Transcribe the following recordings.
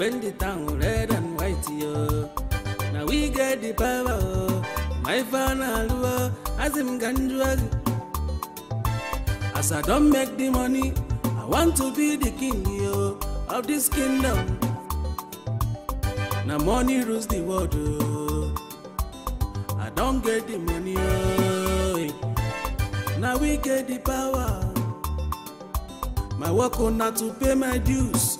Bend the town red and white, yo. Now we get the power, oh. my final, oh. as him can drug. As I don't make the money, I want to be the king, yo, of this kingdom. Now money rules the world, oh. I don't get the money, oh. Now we get the power. My work on not to pay my dues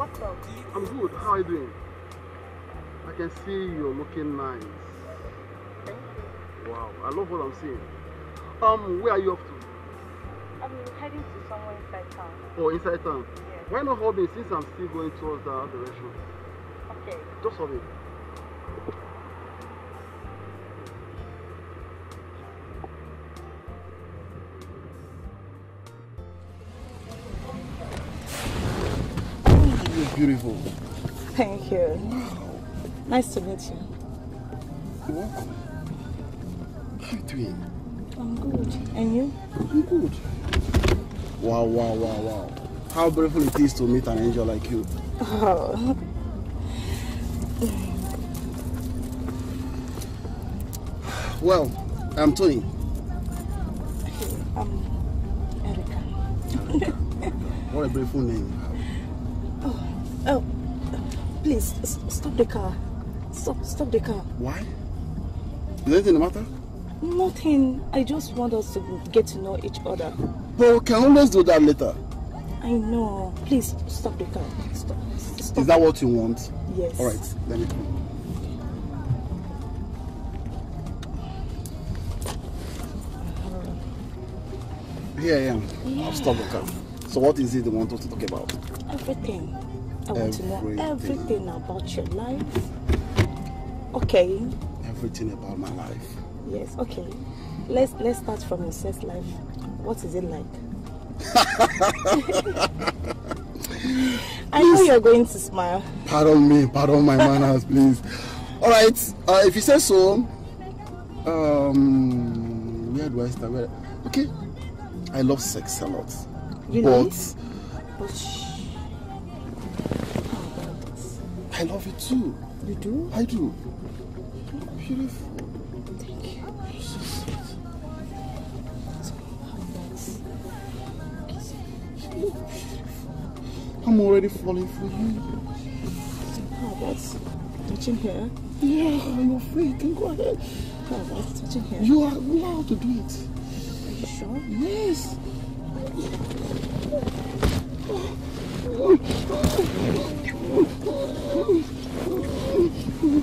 What's up? I'm good. How are you doing? I can see you're looking nice. Thank you. Wow, I love what I'm seeing. Um, where are you off to? I'm heading to somewhere inside town. Oh, inside town. Yes. Why not hop in since I'm still going towards that direction? Okay. Just hop in. Beautiful. Thank you. Nice to meet you. You're welcome. How you doing? I'm good. And you? I'm good. Wow, wow, wow, wow. How beautiful it is to meet an angel like you. Oh. Well, I'm Tony. I'm Erica. What a beautiful name you have. Oh. Oh, please stop the car. Stop, stop the car. Why? Is anything the matter? Nothing. I just want us to get to know each other. But we can always do that later. I know. Please stop the car. Stop. Stop. Is that what you want? Yes. All right, let me come. Here I am. I've stopped the car. So what is it they want us to talk about? Everything. I want to know Everything. about your life. Okay. Everything about my life. Yes. Okay. Let's let's start from your sex life. What is it like? I know you're going to smile. Pardon me, pardon my manners, please. All right, uh, if you say so, um, where do I start? Where? Okay, I love sex a lot, Really? but But I love it too. You do? I do. Beautiful. Thank you. I'm already falling for you. how about touching here? Yeah, I'm afraid. Can go ahead. How about touching here? You are allowed to do it. Are you sure? Yes. Yes.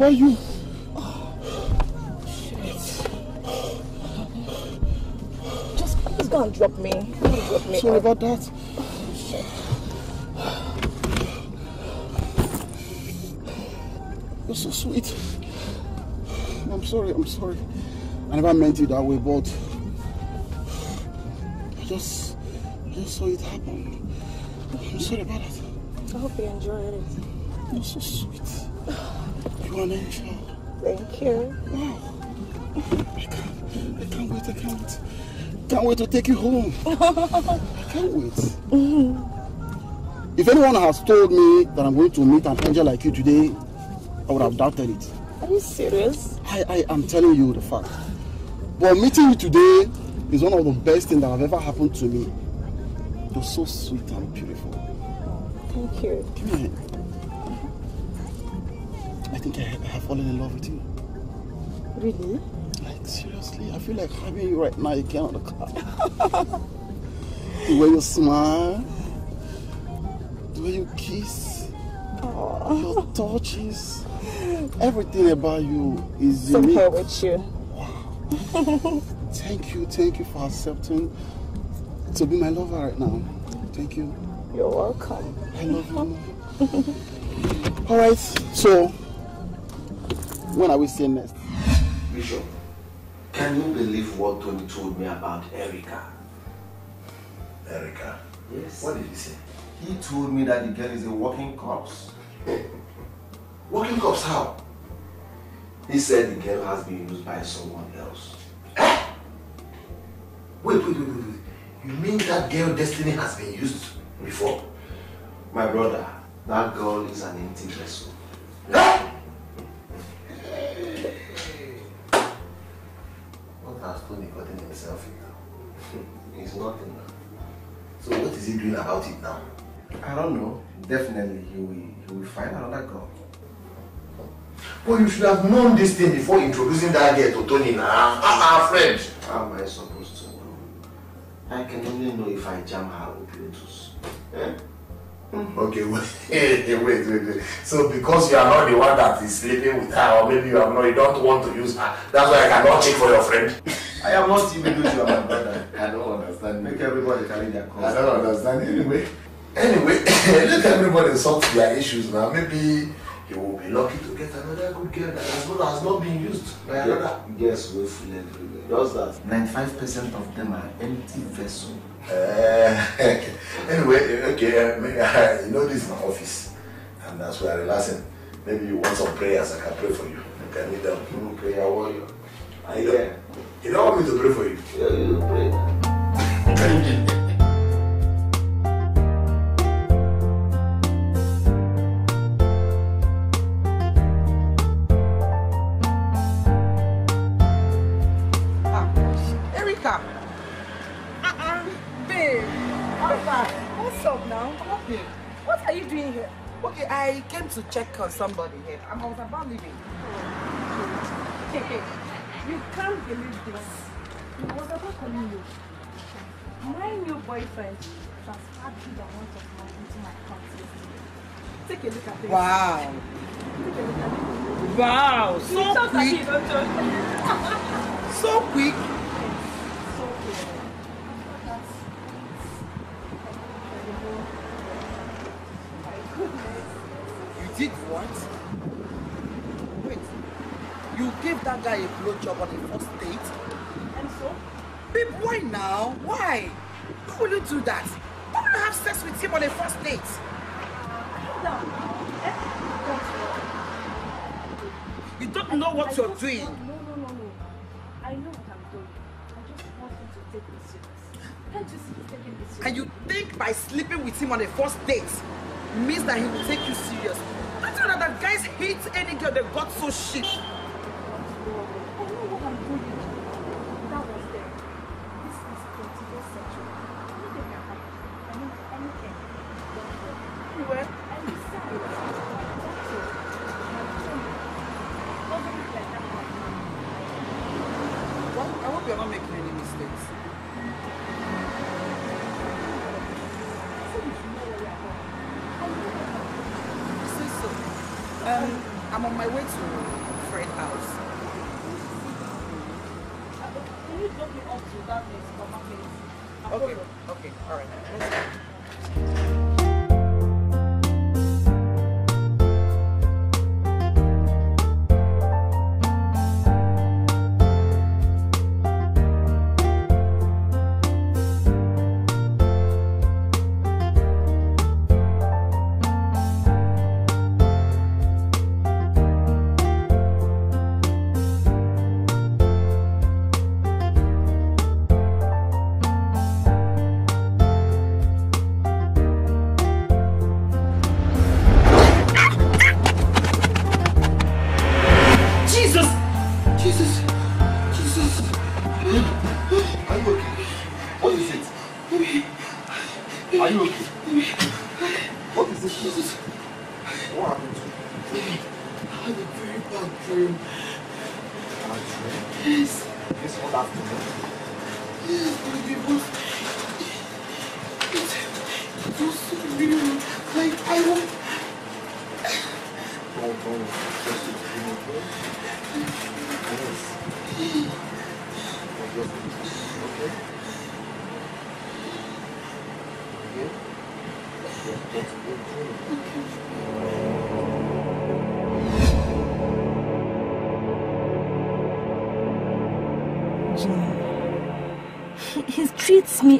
just crazy about you. Just please go and drop me. Go and drop me. Sorry about that. You're so sweet. I'm sorry, I'm sorry. I never meant it that way, but I just, I just saw it happen. I'm sorry about it. I hope you enjoyed it. You're so sweet. You're an angel. Thank you. Wow. I can't, I can't wait, I can't wait. Can't wait to take you home. I can't wait. If anyone has told me that I'm going to meet an angel like you today, I would have doubted it. Are you serious? I, I am telling you the fact. But meeting you today is one of the best things that have ever happened to me. You're so sweet and beautiful. Thank you. Give me a hand. I think I, I have fallen in love with you. Really? Like seriously, I feel like having you right now again on the car. the way you smile, the way you kiss, your touches, everything about you is unique. Somewhere with you. Thank you, thank you for accepting to be my lover right now. Thank you. You're welcome. I love you. All right, so when are we seeing next? Bishop, can you believe what Tony told me about Erica? Erica. Yes. What did he say? He told me that the girl is a walking corpse. walking corpse how? He said the girl has been used by someone else. Eh? Wait, wait, wait, wait, wait. You mean that girl Destiny has been used before? My brother, that girl is an empty vessel. What has Tony gotten himself into? It's nothing now. So what is he doing about it now? I don't know. Definitely he will, he will find another girl. Well, you should have known this thing before introducing that girl to Tony now. Ah, our friend. How am I supposed to know? I can only know if I jam her with Bluetooth. Eh? Okay, wait, wait, wait, wait. So because you are not the one that is sleeping with her, or maybe you are not, you don't want to use her, that's why I cannot check for your friend. I am not even though you are my brother. I don't understand. Make everybody carry their cross. I don't understand anyway. Anyway, let everybody sort their issues now. Maybe you will be lucky to get another good girl that has not, has not been used by another. Yes, we're full everywhere. Just that 95% of them are empty vessels. Uh, anyway, okay, uh, may- uh, you know this is my office, and that's where I'm relaxing. Maybe you want some prayers, I can pray for you. You can kneel down. Mm, prayer warrior. I You hear. You don't want me to pray for you? Yeah, you pray. Ah, Erica. Uh-uh. Babe. Alpha. What's up now? Okay. What are you doing here? Okay, I came to check on somebody here. I was about leaving. Oh, hey, hey. You can't believe this. I was about calling you. My new boyfriend transferred big amount of money into my account yesterday. Take a look at this. Wow. Take a look at this. Wow. So quick. So quick. Gave that guy a blowjob on the first date? And so, Babe, why now? Why? Why will you do that? Why will you have sex with him on the first date? down? Don't. You don't know what I you're doing. want- No, no, no, no. I know what I'm doing. I just want him to take me serious. Can't you see he's taking me serious? And you think by sleeping with him on the first date means that he will take you serious? Don't you know that guys hate any girl that got so shit?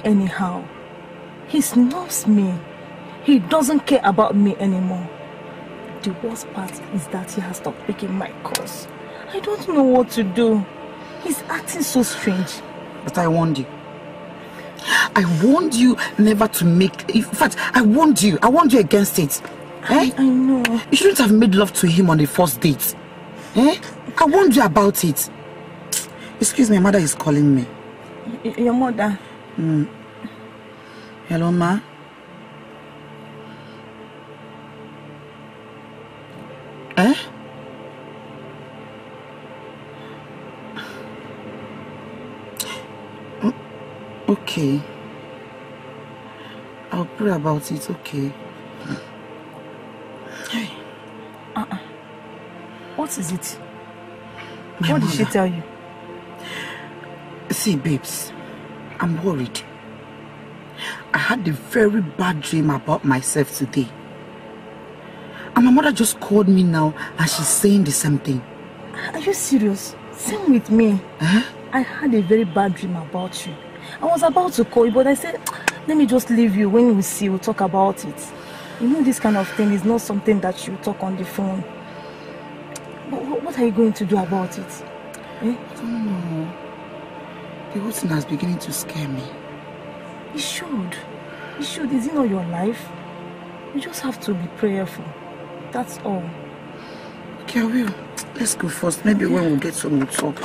Me anyhow. He snubs me. He doesn't care about me anymore. The worst part is that he has stopped picking my calls. I don't know what to do. He's acting so strange. But I warned you. I warned you never to make. In fact, I warned you. I warned you against it. Eh? I know. You shouldn't have made love to him on the first date. Eh? I warned you about it. Excuse me, mother is calling me. Y- your mother. Mm. Hello, ma. Eh? Mm, Okay. I'll pray about it, okay. Uh-uh. What is it? My what did she mother. tell you? See, babes, I'm worried. I had a very bad dream about myself today. And my mother just called me now and she's saying the same thing. Are you serious? Same with me. Eh? I had a very bad dream about you. I was about to call you, but I said, let me just leave you. When we see, we'll talk about it. You know, this kind of thing is not something that you talk on the phone. But wh- what are you going to do about it? Eh? I don't know. The whole thing is beginning to scare me. It should. It should. Is it not your life? You just have to be prayerful. That's all. Okay, I will. Let's go first. Maybe when we get home, we'll talk.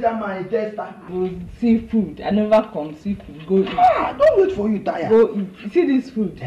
Tear my intestine? Go seafood. I never come seafood. Go eat. Ah, don wait for you tire. Go eat. See this food?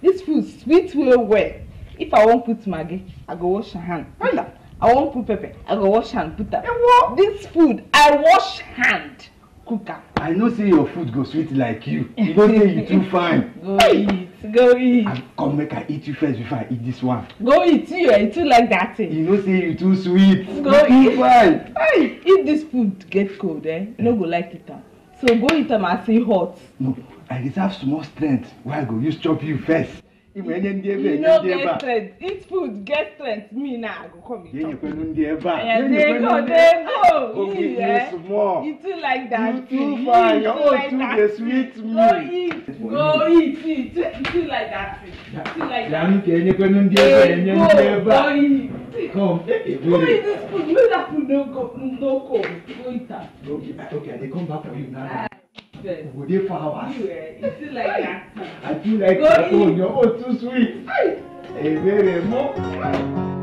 This food sweet well well. If I wan put maggi, I go wash hand. Put am. I wan put pepper, I go wash hand put am. This food, I wash hand cook am. I know say your food go sweet like you. You know say you too fine. Go eat, go eat. Come make I eat you first before I eat this one. Go eat you, you too like that thing. You know say you too sweet. Go you eat. too fine. Hey, if this food get cold, eh, you no go like eat am. So go eat am as e hot. No, I reserve small strength wey I go use chop you first. Ime enye ndị ebe You enye ndị ebe a. Eat food, get strength. Me now, I go come eat. Ye nyekwenu ndị ebe a. Yeah, Ye they nyekwenu go, ndị- go. Go give me Yeah. small. You too like that. You too fine. You Your own too dey thing. sweet me. Go eat. Go eat. Eat. You too like that. that. Yanni ka enyekwenu ndị ebe enye ndị ebe a. eat. Come, eh, Ebere. eat this food. Make that food no go no cold. Go eat am. Okay, okay, I dey come back for you now. Go dey for hours. You eh, you too like that. I feel like my own, eat. your own too sweet. Ebere mo.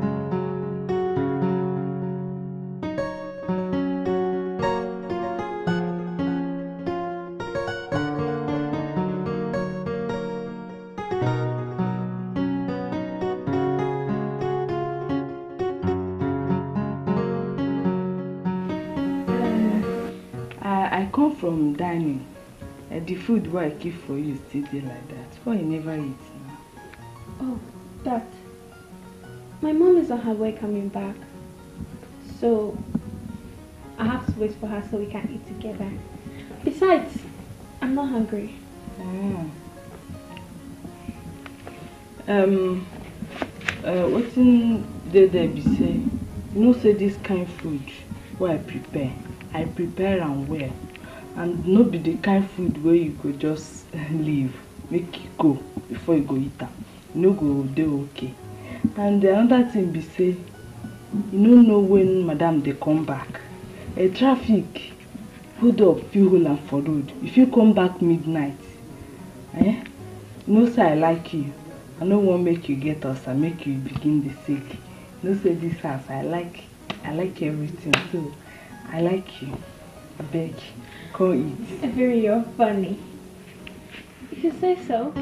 From. Uh, the food wey I keep for you still dey like that. Why you never eat now? Oh, that. My mom is on her way coming back. So I have to wait for her so we can eat together. Besides, I'm not hungry. Mm. Um, uh, wetin dey there be say, you know say this kind food wey I prepare, I prepare am well. And no be the kind food wey you go just leave, make e go before you go eat am. E no go dey okay. And the another thing be say, you no know when madam dey come back. A traffic hold up fit hold am for road. You fit come back midnight. Eh? You know say I like you. I no wan make you get ulcer, make you begin dey sick. You know say this house, I like I like everything. So I like you. Abeg, come eat. Very, you're funny. If you say so.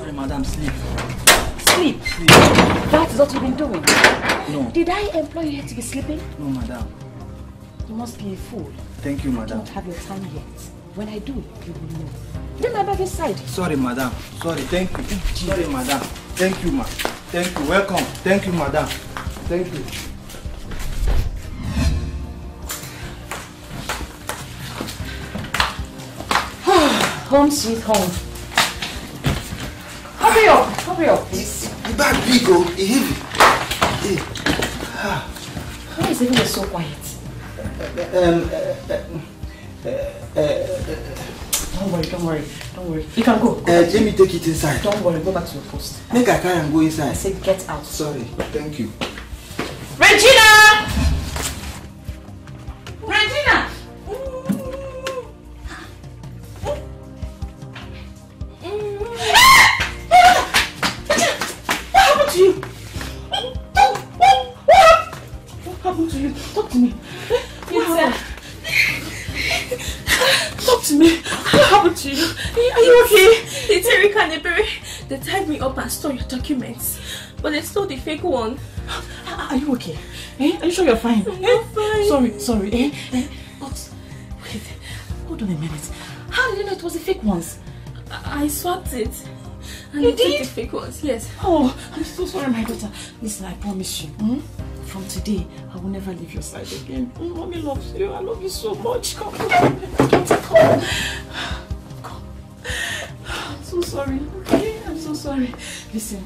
Worry, madam, sleep. Sleep. That is what you've been doing. No. Did I employ you here to be sleeping? No, madam. You must be a fool. Thank you, I madam. don't have your time yet. When I do, you will know. Then my back side. Sorry, madam. Sorry, thank you. Sorry, madam. Thank you, ma. Thank you. Welcome. Thank you, madam. Thank you. Home sweet home. Hurry up, hurry up, please. The bag big, oh, it heavy. Why is everyone so quiet? Um, uh, uh, uh, uh, Don't worry, don't worry, don't worry. You can go. go Uh, let me take it inside. Don't worry, go back to your post. Make I carry and go I inside. said get out. sorry. Thank you. Regina! Documents. But they stole the fake one. Are you okay? Eh? Are you sure you're fine? I'm eh? fine. Sorry, sorry. Eh? Eh? But wait, hold on a minute. How did you know it was the fake ones? I, I swapped it. And You did? the fake ones, yes. Oh, I'm so sorry, my daughter. Listen, I promise you. hmm? From today, I will never leave your side again. Mm, Mommy loves you. I love you so much. Come, come, come. Come. I'm so sorry. Okay, sorry. Listen,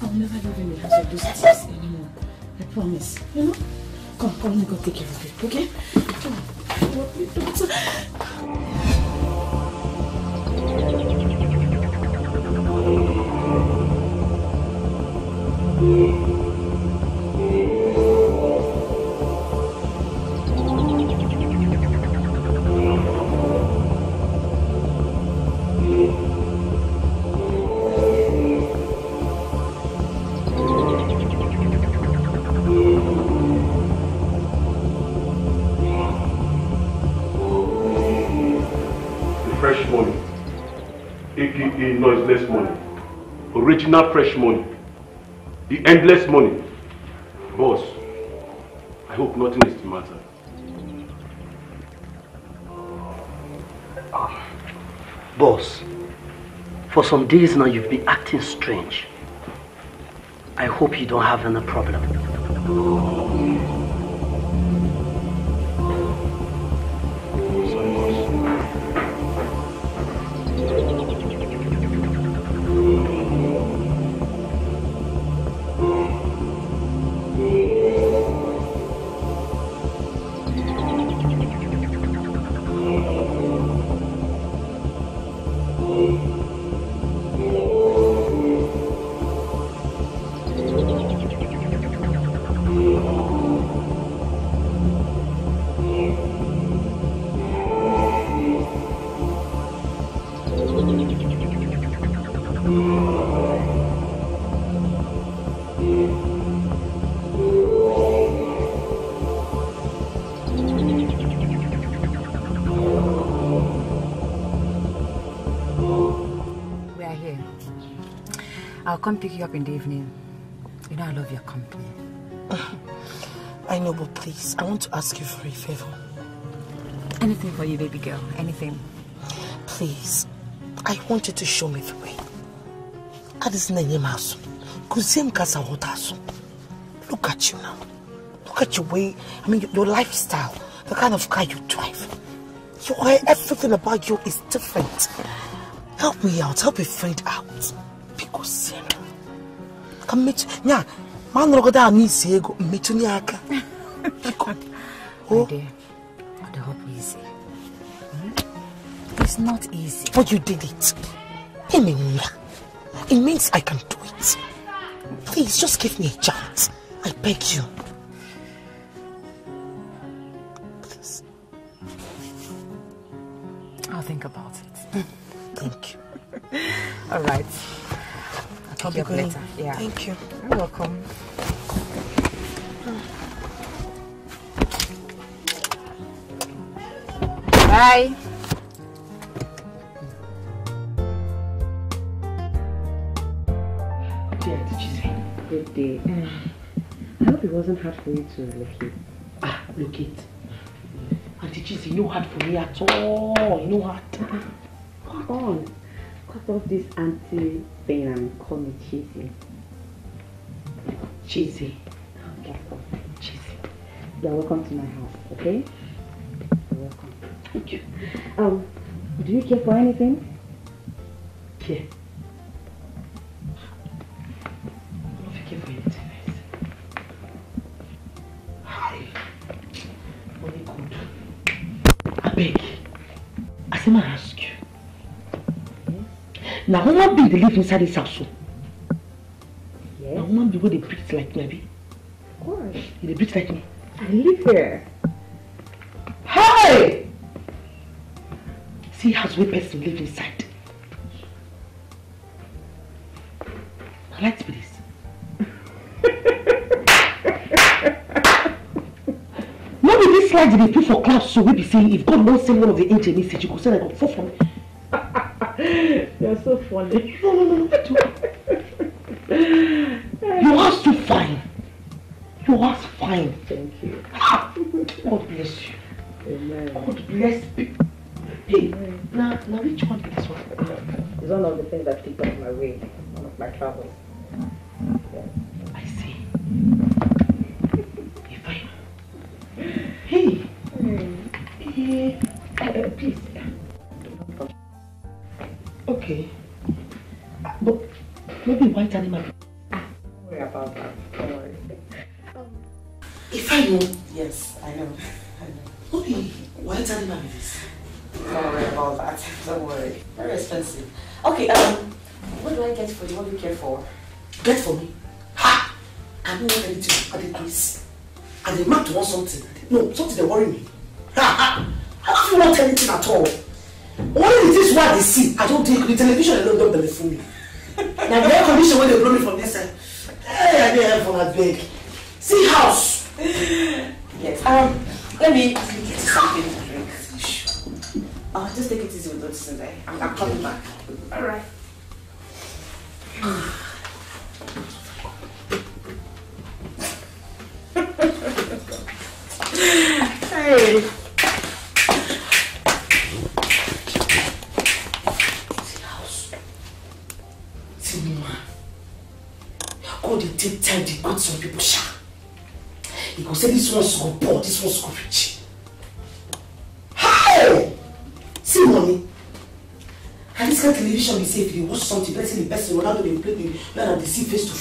I will never in the house of those thieves anymore. I promise. You know? Come, come, let me go take care of it. Okay? Come. I love you, original fresh money, the endless money. Boss, I hope nothing is the matter. Ah, boss, for some days now you've been acting strange. I hope you don't have any problem. Come pick you up in the evening. You know I love your company. I know, but please, I want to ask you for a favor. Anything for you, baby girl. Anything. Please, I want you to show me the way. Adis na nye maso. Kuzim kasa wotaso. Look at you now. Look at your way. I mean, your, your lifestyle. The kind of car you drive. Your everything about you is different. Help me out. Help a friend out. Because, you know, come meet Nya, man, look at that. Nisi ego. You aka. My dear, I don't hope easy. Hmm? It's not easy. But you did it. It means, it means I can do it. Please, just give me a chance. I beg you. Please. I'll think about it. Thank you. All right. I'll be going. Later. Yeah. Thank you. You're welcome. Bye. Good day. Mm. I hope it wasn't hard for you to locate. Ah, locate. Auntie Chizzy, no hard for me at all. No hard. Ah, come on. Cut off this auntie thing and call me Chizzy. Chizzy. Okay. Chizzy. You're welcome to my house, okay? You're welcome. Thank you. Um, do you care for anything? Care? I beg. I say, I ask Now, human being dey live inside this house. so. Na human being wey dey breathe like me, abi? Of course. You dey breathe like me? I live here. Hi! See house wey person live inside. Na light be this. No be this light dey put for cloud so wey be say if God wan send one of the angel message, you go send am go fall for me. You're so funny. No, no, no. Your house too fine. Your house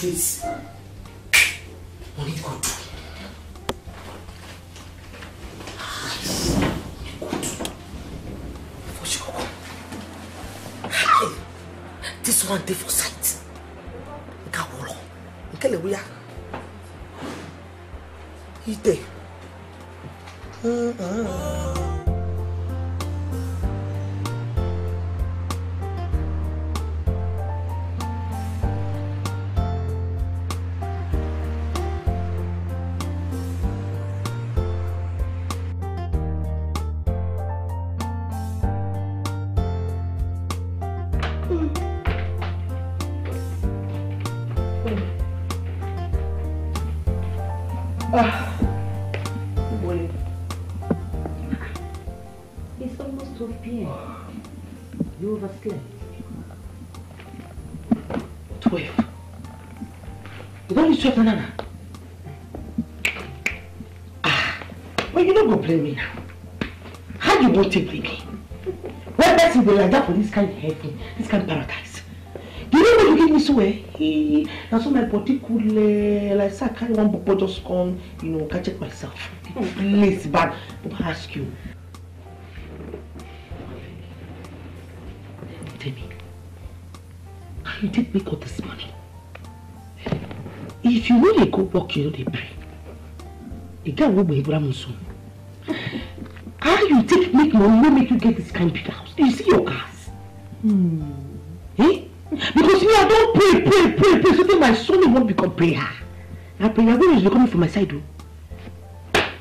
and Ah. Wait. It's almost 12 p.m. You overslept. 12. You don't need 12 banana. Ah. Well, you don't go blame me now. How you want to blame me? When person dey like that for this kind of heaven, this kind of paradise. Know give me eh? Hey, na so my body cool eh, like say I carry one bobo just come, you know, catch it myself. Place bad. But I ask you. Tell me, how you take make all this money? If you no dey go work, you no dey pray. The guy wey be Abraham so. How you take make money wey make you get this kind big house? You see your cars? Hmm. Eh? Because me, I don pray, pray, pray, pray, so that my son wan become prayer. Na prayer wey is coming from my side o.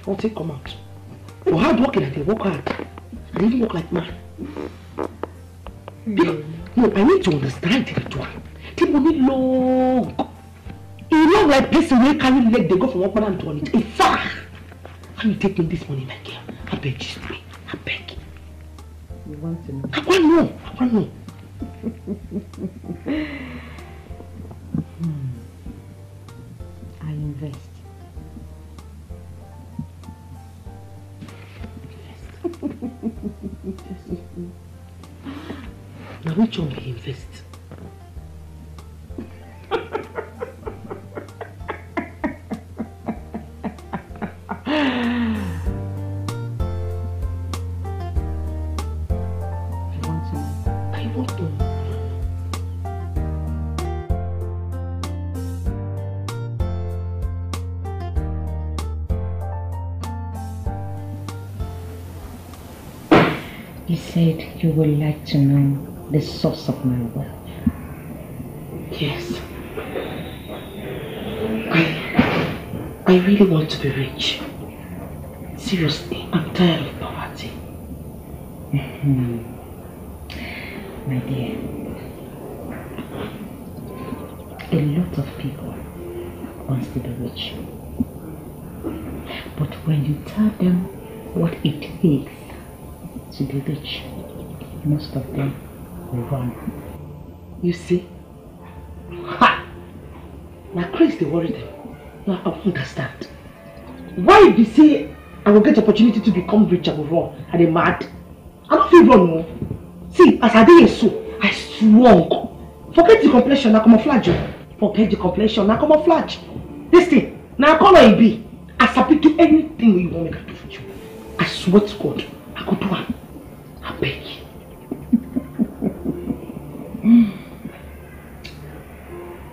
Don take come out. For hard working, I dey work hard. I even work like man. Because, no, I need to understand the ritual. The money long. E long like person wey carry leg dey go from okpara to onitsha e far how you take win this money my girl abeg gist me abeg You want to know? i wan know i wan know. I invest. Now which one be invest. Said you would like to know the source of my wealth. Yes. I, I really want to be rich. Seriously, I'm tired of poverty. Mhm. My dear, a lot of people want to be rich. But when you tell them what it takes to be rich, most of them will run. You see? Ha! Now crazy dey worry them. Now I understand. Why be say I will get opportunity to become rich I go run? Are they mad? I don't feel run no. See, as I here so, I strong. Forget the complexion, na camouflage. Forget the complexion, na camouflage. This thing, na color e be. I submit to anything you want me to do for you. I swear to God, I go do am.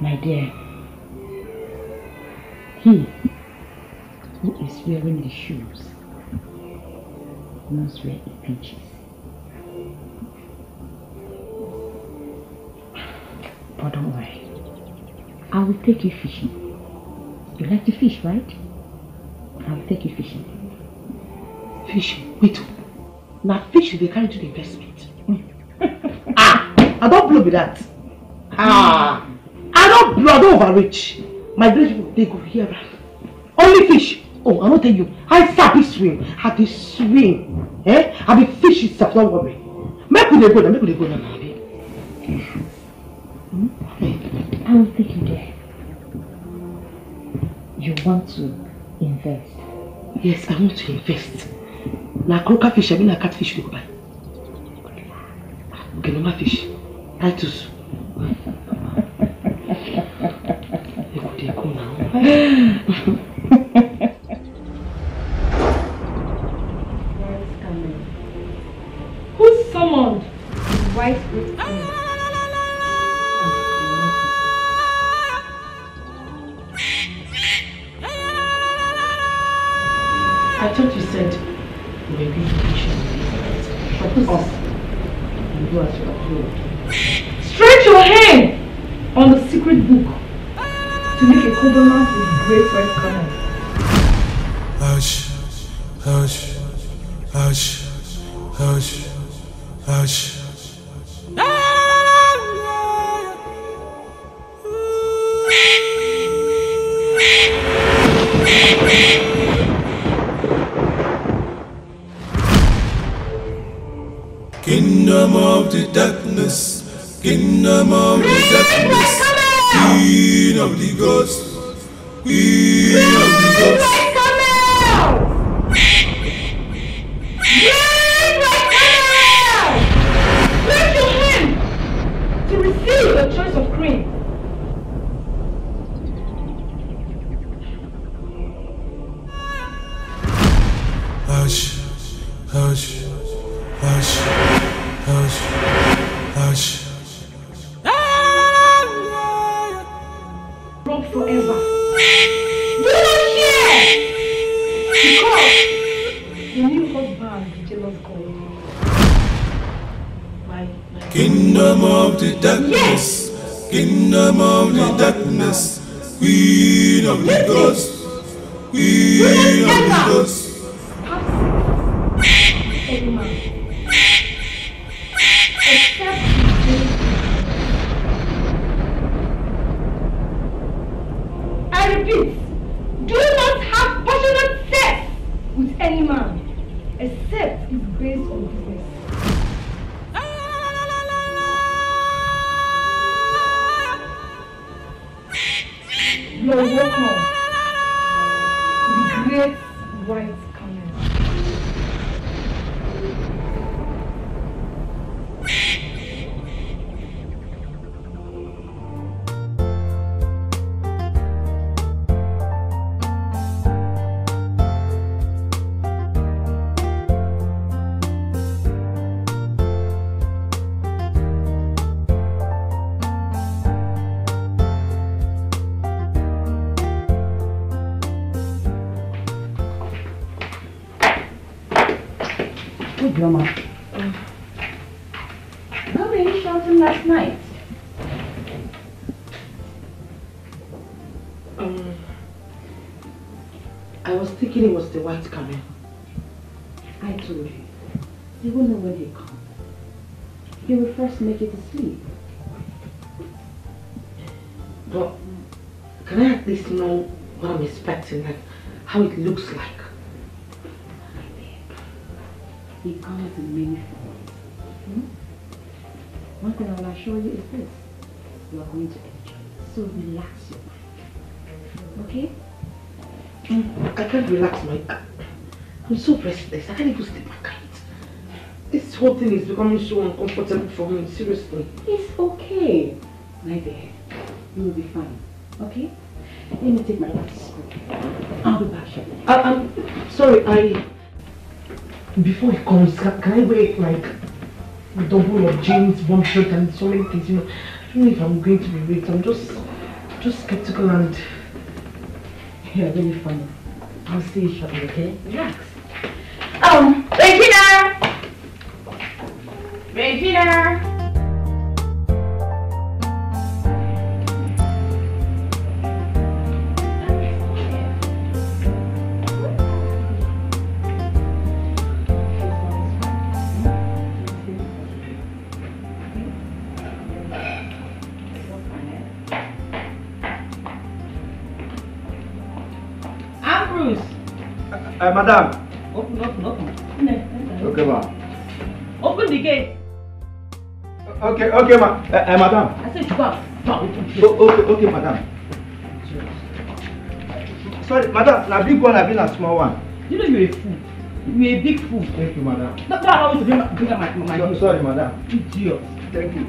My dear, he who is wearing the shoes must wear it pinches. But don't worry, I will take you fishing. You like to fish, right? I will take you fishing. Fish, wait. Na fish dey carry to the investment. ah, I don blow be that. Ah, I don blow, I don overreach. My village people dey go hear am. Only fish. Oh, I no tell you, I sabi swim. I dey swim. Eh? I be fish itself, don't worry. Make we dey go now, make we dey go now. abi. I will take you there. You want to invest? Yes, I want to invest. Na croaker fish, I mean na catfish you dey go buy. Okay, normal fish. Titus. They go dey go now. Who summoned white This whole thing is becoming so uncomfortable for me, seriously. It's okay. My dear, you will be fine. Okay? Let me take my to. I'll be back shortly. I, I'm sorry, I... Before he comes, can, can I wait like a double of jeans, one shirt and so many things, you know? I don't know if I'm going to be late. I'm just, just skeptical and... You're really funny. I'll see you shortly, okay? Relax. Um, Regina! Regina! Ambrose! Uh, madam. Open, open, open. Okay, ma. Open the gate. Okay, okay, ma. Uh, madam. I said you go out. Go out. O okay, okay, madam. Sorry, madam. Na big one, I been a small one. You know you're a fool. You're a big fool. Thank you, madam. No, no, I want to bring, my- bring my, my sorry, madam. Idiot. Thank you.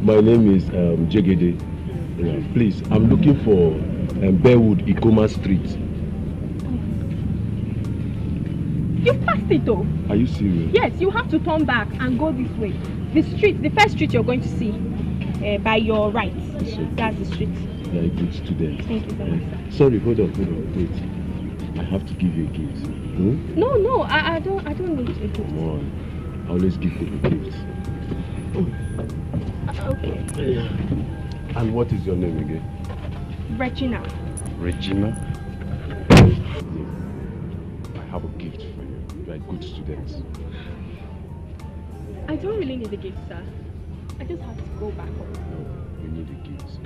My name is um, Jegede. Yeah, please, I'm looking for um, Bearwood Ikoma Street. You passed it though. Are you serious? Yes, you have to turn back and go this way. The street, the first street you're going to see, uh, by your right. That's the street. A good student. Thank you so much, sir. Sorry, hold on, hold on, wait. I have to give you a gift. Hmm? No, no, I, I don't, I don't need a gift. Come on. I always give people gifts. Uh, okay. And what is your name again? Regina. Regina. I have a gift for you. You're a good student. I don't really need a gift, sir. I just have to go back home. No, you need a gift.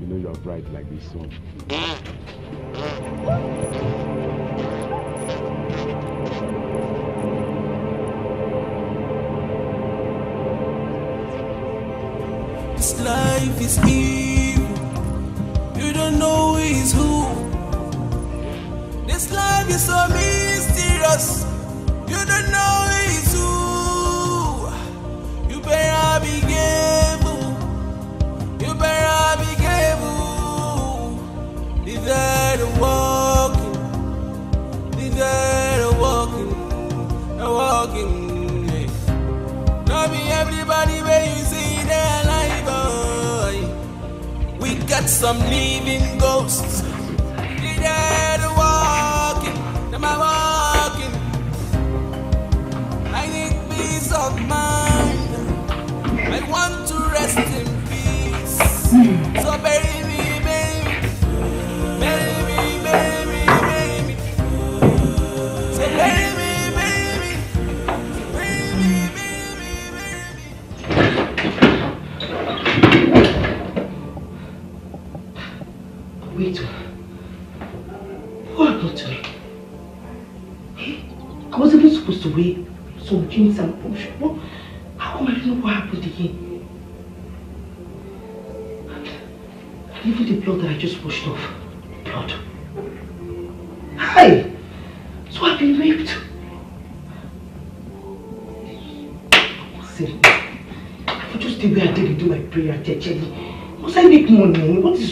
You know you are bright like this sun. life is evil. We got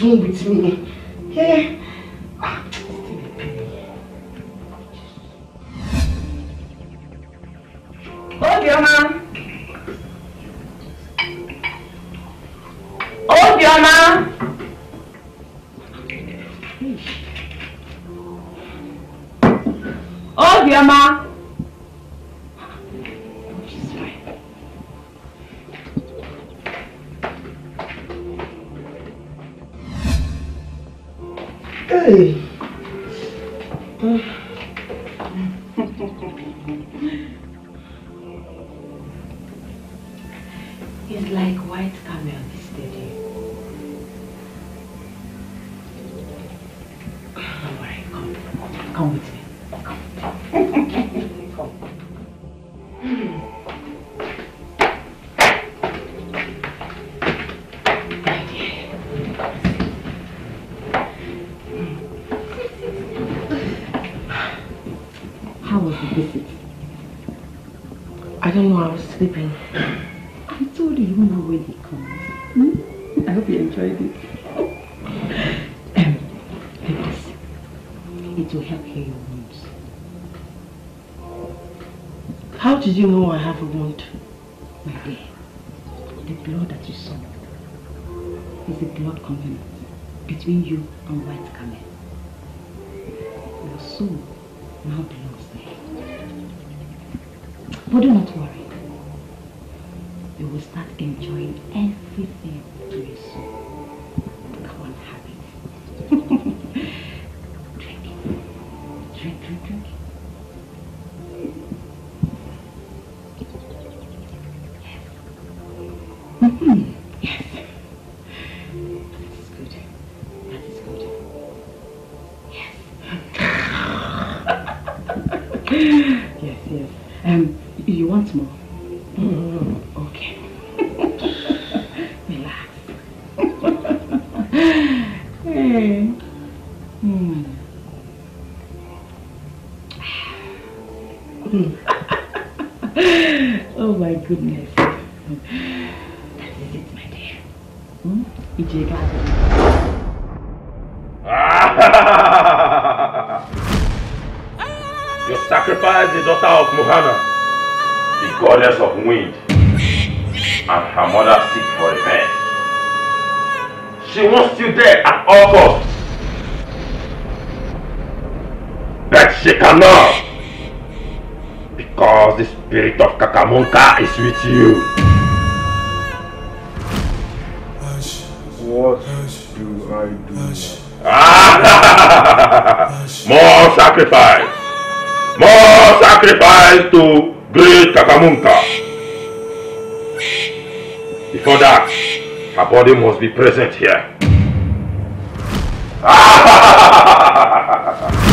wrong with me? Yeah. Don't know, I was sleeping. I told you you know when he comes. Hmm? I hope you enjoyed it. um, it will help heal your wounds. How did you know I have a wound? My dear, the blood that you saw is the blood covenant between you and White Camel. Of Kakamonka is with you. What do I do? More sacrifice. More sacrifice to great Kakamunka. Before that, her body must be present here.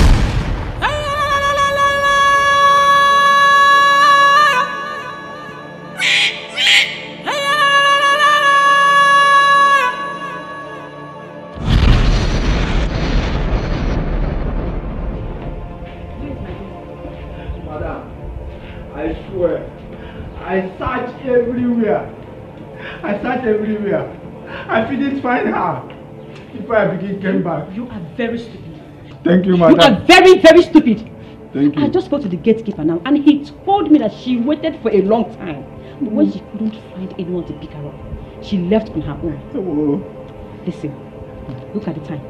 everywhere. I searched everywhere. I couldn't find her. Before I begin came back. You are very stupid. Thank you, You are madam. very, very stupid. Thank I just spoke to the gatekeeper now and he told me that she waited for a long time. But when she couldn't find anyone to pick her up, she left on her own. Oh. Listen, look at the time.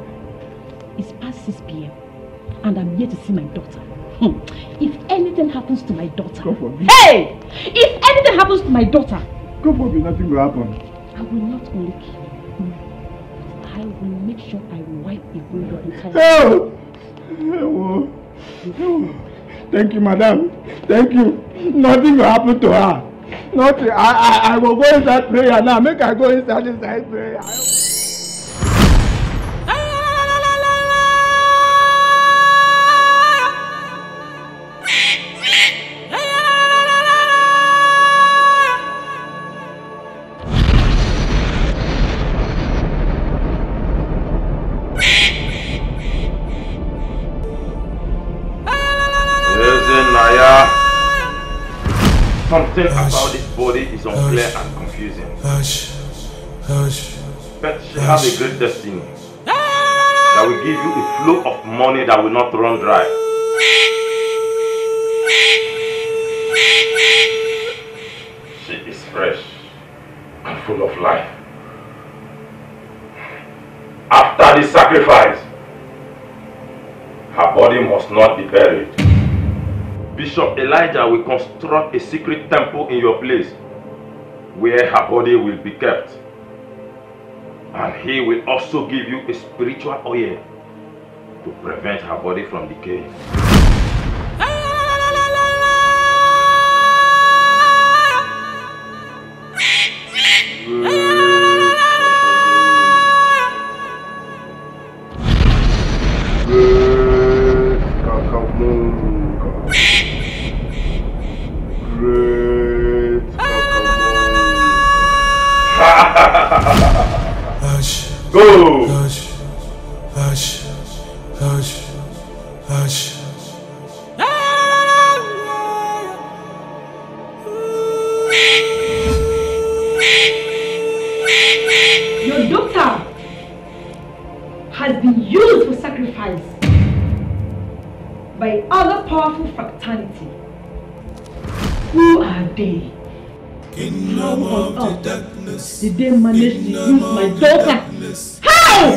It's past 6 p.m. and I'm here to see my daughter. Hmm. If anything happens to my daughter, hey! If anything happens to my daughter, God forbid nothing will happen. I will not only kill you, I will make sure I wipe away your entire Oh! Oh. Oh. Thank you, madam. Thank you. Nothing will happen to her. Nothing. I, I, I will go inside prayer now. Make I go inside inside prayer. Something about this body is unclear and confusing. Hush. Hush. But she has a great destiny that will give you a flow of money that will not run dry. She is fresh and full of life. After the sacrifice, her body must not be buried. Bishop Elijah will construct a secret temple in your place where her body will be kept. And he will also give you a spiritual oil to prevent her body from decaying. Hush. Go. Hush. Hush. Hush. Hush. Your doctor has been used for sacrifice by other powerful fraternity. Who are they? How on earth did they manage to use my daughter? How?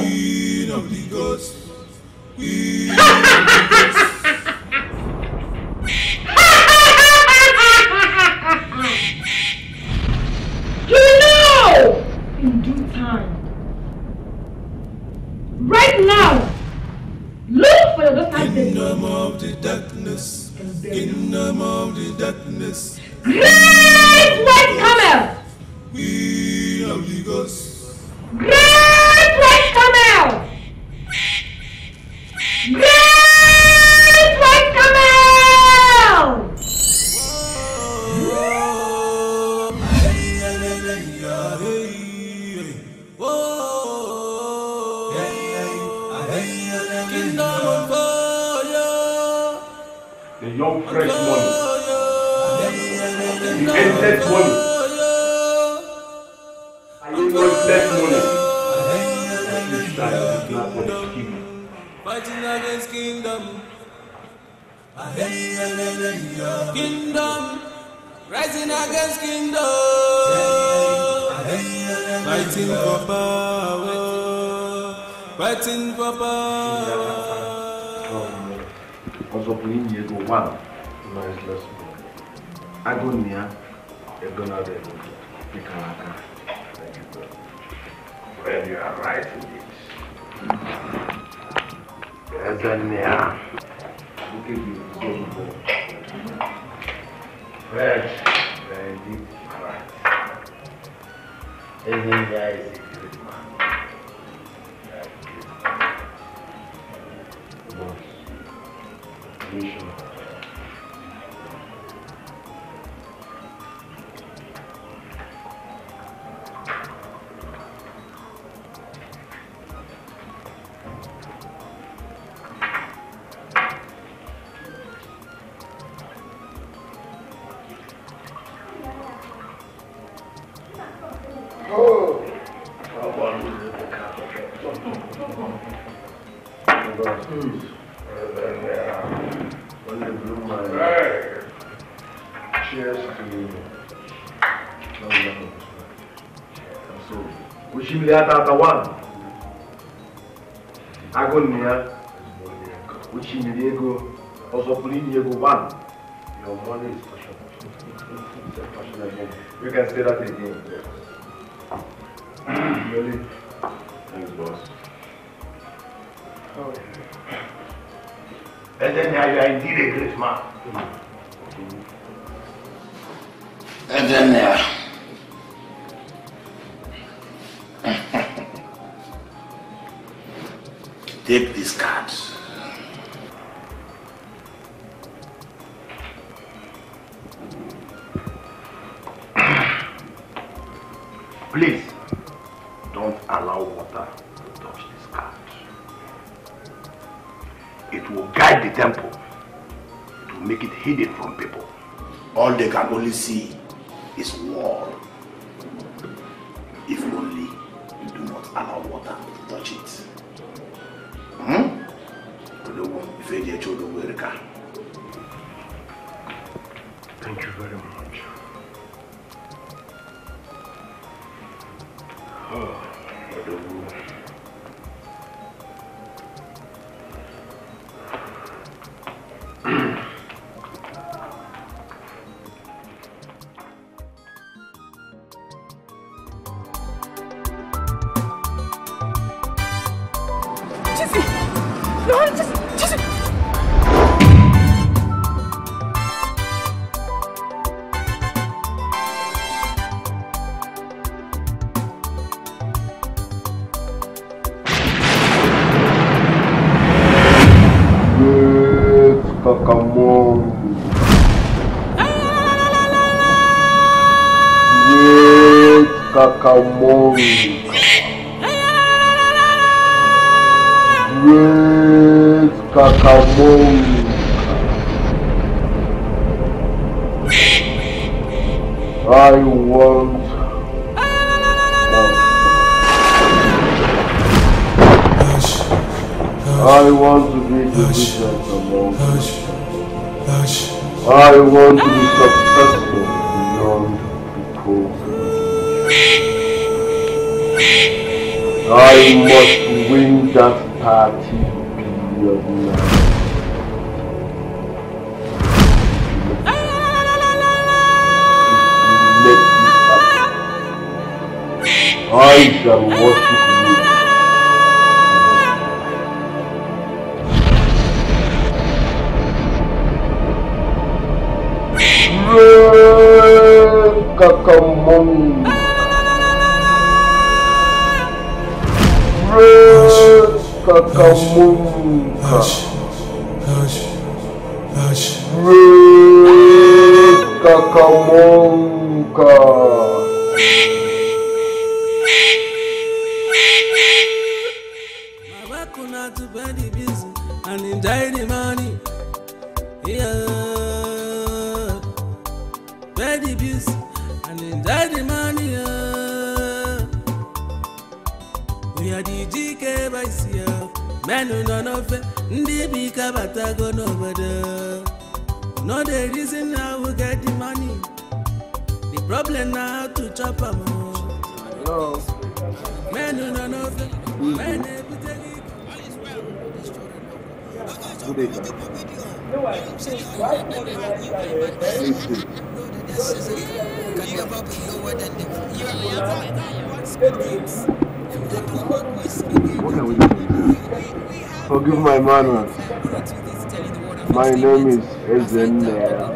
It's a passion again. We can say that again. Really? Thanks, boss. Oh, And then you are indeed a great man. And then uh, Take these cards. policia. Here. Men who none of it. Ndị bi ka batago n'obodo. No the reason how we get the money. The problem na how to chop am. Hello. Men who none of it. Men ebute Good evening. What can we do? Forgive my manners. My name is Ezen. Uh.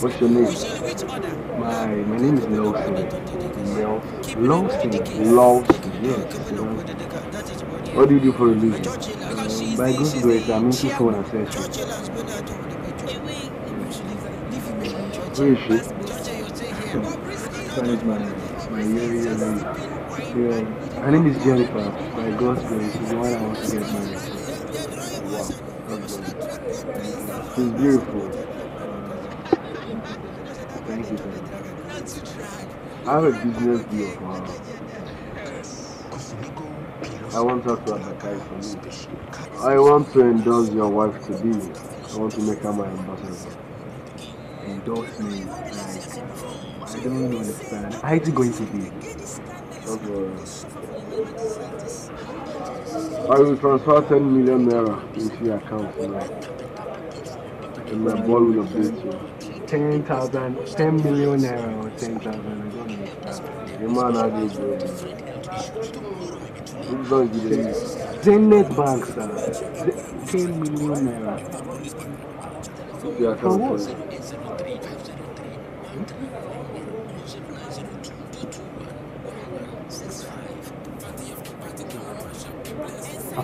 What's your name? My my name is Lawson. Nelson. Lawson. Yes. What do you do for a living? Uh, by God's grace, I'm into phone accessories. Who is she? That is my lady. Yeah. Her name is Jennifer. By God's grace, she's the one I want to get married. She's beautiful. Uh, thank you very much. I have a business deal for her. I want her to advertise for me. I want to endorse your wife to be. I want to make her my ambassador. Endorse me. Like, I don't understand. How is it going to be? Don't worry. I will transfer 10 million naira into your account tonight. And my ball will update you. 10,000, 10 million naira or 10,000. I don't understand. The man had it, bro. Which bank did use? Zenith Bank, sir. Z- 10 million naira. Your account what? for it.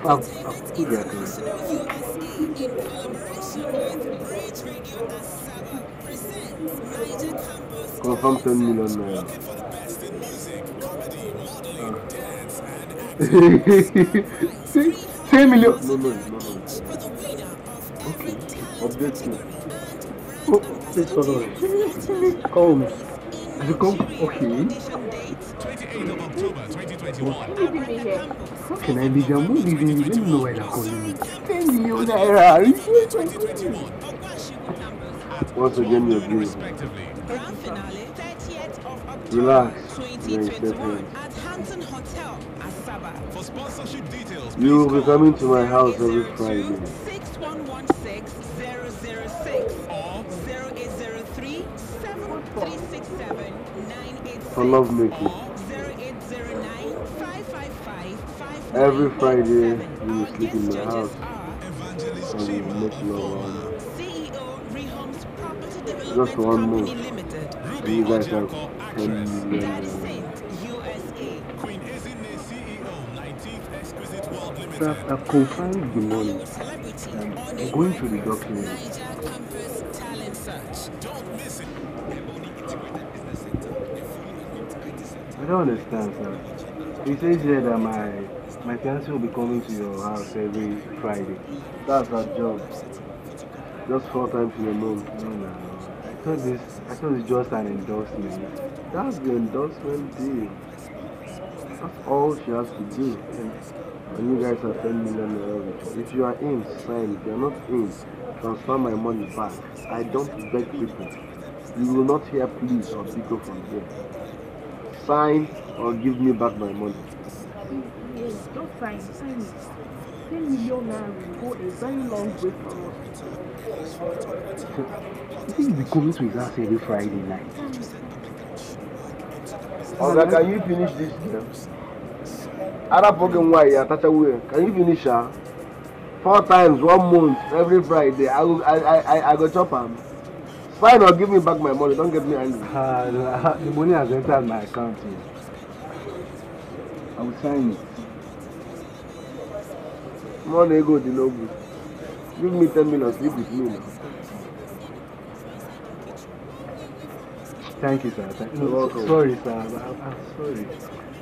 Want dat heeft iedereen. Gewoon 25 miljoen. Uh... Eh. Ah. Twee miljoen. No, no, no. Oké, op. Oh, dit. Kom. Ze komt. Oké. oktober 2021. Can I your movie? You didn't know where calling me. 10 million naira. Once again, you're beautiful. Relax. You will be coming to my house every Friday. For love making. Every Friday, you will sleep in my house and we will make love on just one month. And you guys have 10 million naira. So I've, I've confirmed the money. I'm going through the documents. I don't understand, sir. He says here that my my fiancé will be coming to your house every Friday. That's our job. Just four times in a month. No, no, no. I thought this. I thought it's just an endorsement. That's the endorsement deal. That's all she has to do. And you guys are 10 million naira. If you are in, sign. If you are not in, transfer my money back. I don't beg people. You will not hear please or people from here. Sign or give me back my money. Yes, don't sign, sign it. 10 million naira will go a very long way for us. You think you'll be coming to his house every Friday night? Oga, can you finish this? Arab fucking why you attach away. Can you finish her? Four times, one month, every Friday. I will, I, I, I, I go chop am. Fine or give me back my money. Don't get me angry. Uh, the, the money has entered my account here. I will sign it. Money go the no good. Give me 10 million, sleep with me now. Thank you, sir. Thank you. You're No, welcome. sorry, sir. I'm, I'm sorry.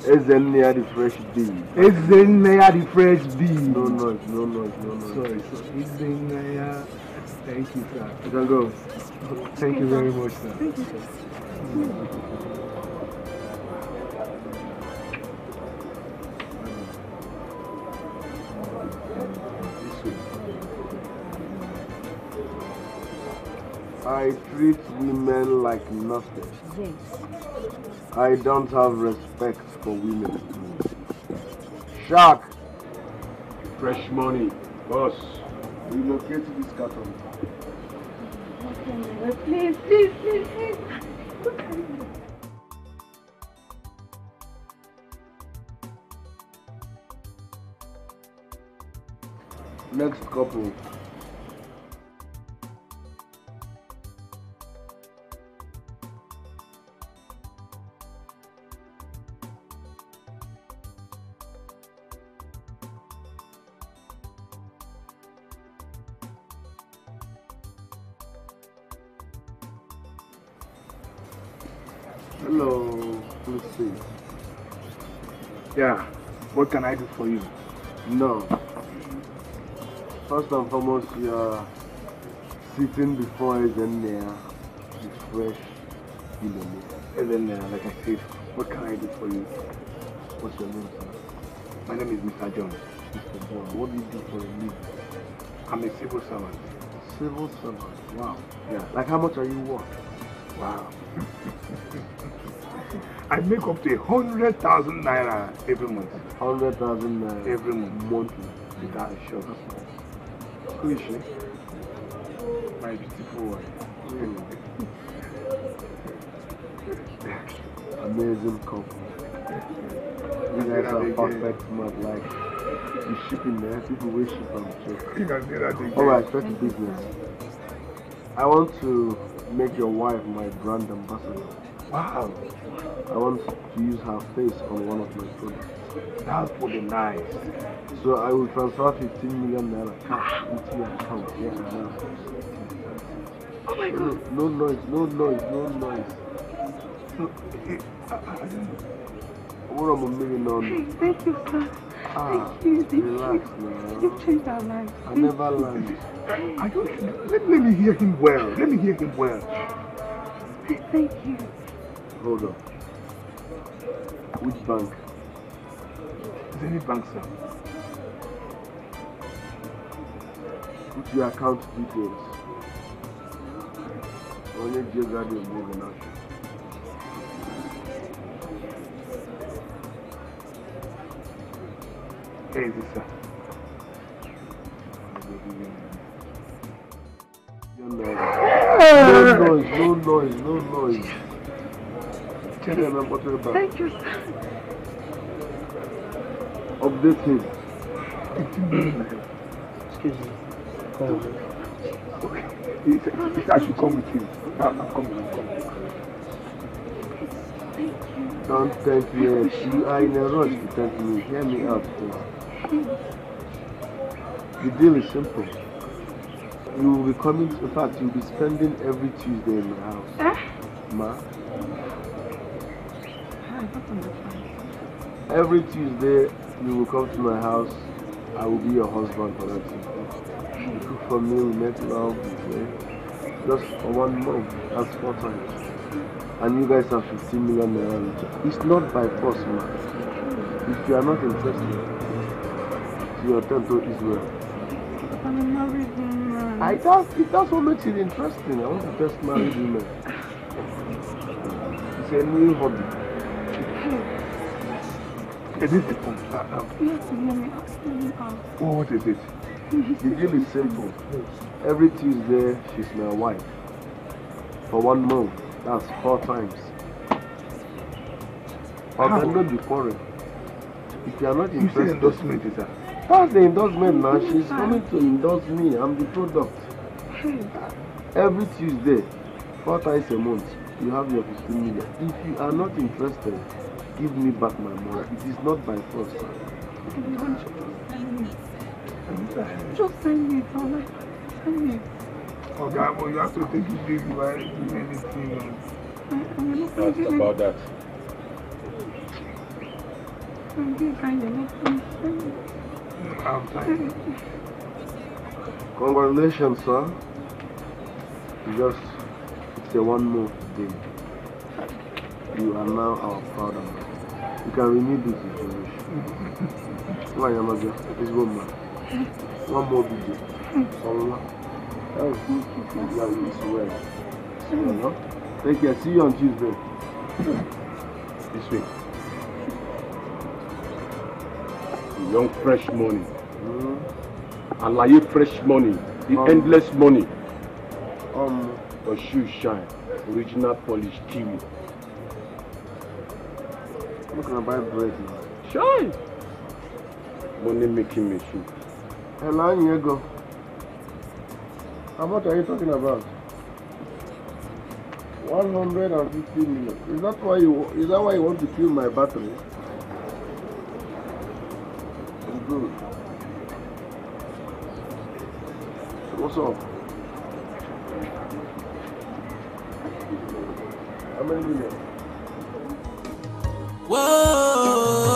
Ezenia the fresh deal. Ezenaya the fresh bee. No noise, no noise, no noise. Sorry, sorry. Ezenaya. Thank you, sir. You can go. Thank you very much, sir. Thank you, sir. I treat women like nothing. Yes. I don't have respect for women. Shark, Fresh money, boss. relocate this carton. Please, please, please, please. Don't carry me. Next couple. Hello, Lucy. Yeah. What can I do for you? No. First and foremost, you are sitting before Ezenaya, the fresh billionaire. Ezenaya, like I said, what can I do for you? What's your name, sir? My name is Mr. John. Mr. John. What do you do for a living? I'm a civil servant. Civil servant. Wow. Yeah. Like how much are you worth? Wow. I make up to a hundred thousand naira every month. Hundred thousand naira Every month. monthly. Without a shot. Who is she? My beautiful wife. Hmm. Amazing couple. You guys are perfect smart like you shipping there, people will ship and check. You can say that. Alright, straight to business. I want to make your wife my brand ambassador. Wow. I want to use her face on one of my products. That would be nice. So I will transfer 15 million naira cash into your account here and now. Oh my God. No noise, no noise, no noise. So, I, I don't know. What am I making on? Hey, Thank you, sir. Ah, Thank you, thank you. relax now. You've changed our lives. I never learned. I don't, let, let me hear him well. Let me hear him well. Thank you. Hold on. Which bank? Zenith Bank, sir. Put your account details. Only will move in action. Hey, this, sir. No noise, no noise, no noise. Tell them I'm talking about. Thank you, sir. Update him. Excuse me. Come He said, he said I should come with him. I'm I'm coming, I'm coming. Don't tempt me. You are in a rush to tempt me. Hear me out, please. The deal is simple. You will be coming, in fact, you'll be spending every Tuesday in my house. Eh? Ma, I don't understand. Every Tuesday you will come to my house. I will be your husband for that Tuesday. You cook for me, we make love, play. Just for one month. That's four times. And you guys have 15 million naira. It's not by force, man. If you are not interested, it's your turn to Israel. I'm married woman. I that's it, that's what makes it interesting. I want to just marry women. It's a new hobby. Is it the phone? Uh, uh, out. oh, what is it? The deal is simple. Every Tuesday, she's my wife. For one month, that's four times. I How? cannot be foreign. If you are not interested, endorsement is that? that's the endorsement now. She's coming to endorse me. I'm the product. Every Tuesday, four times a month, you have your 15 million. If you are not interested, give me back my money. It is not by force. sir. You want to just send me. Just send me. It's all right. Send me. Oh, God, well, you have to take it easy, right? Do anything. I, I'm not That's going about that. I'm being kind enough. I'm sorry. Congratulations, sir. You just, it's a one more day. You are now our father. You can renew this situation. Why am I there? This woman. One more video. Allah. Oh, yeah, you swear. Swear, no? Take care. See you on Tuesday. This week. Young fresh money. Alaye fresh money. The Um, endless money. Um, shoe shine. Original polish kiwi. look at buy bread now. Shine. Money making machine. Hello, Diego. How much are you talking about? 150 million. Is that why you is that why you want to kill my battery? Good. So what's up? How many million? Whoa.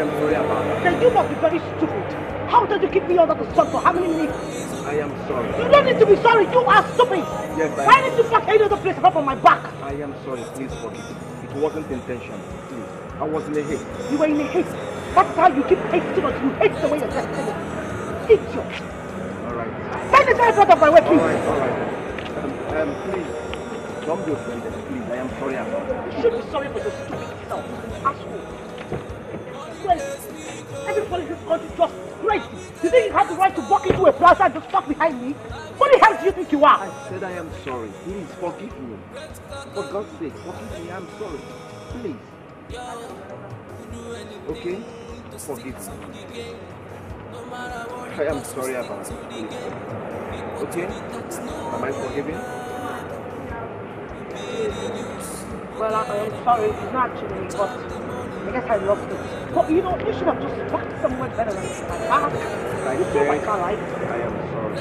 Am sorry about that. Then you must be very stupid. How did you keep me under the sun for how many minutes? I am sorry. You don't need to be sorry. You are stupid. Yes, I Why did you pack any other place apart from my back? I am sorry. Please forgive me. It wasn't intentional. Please. I was in a haste. You were in a haste. That's how you keep hating us. You hate the way you're dressed. Idiot. All right. Send the guy out of my way, please. right, all right. Um, um, please. Don't be offended, please. I am sorry about that. You should be sorry for your stupid self. Asshole. Well, everybody in this country just crazy. You think you have the right to walk into a plaza and just walk behind me? What the hell do you think you are? I said I am sorry. Please forgive me. For God's sake, forgive me. I'm sorry. Please. Okay? Forgive me. I am sorry about it. Please. Okay? Am I forgiven? Well, I, I'm sorry, it's not actually, but I guess I love it, But you know, you should have just walked somewhere better than this. Like you like, I like I am sorry.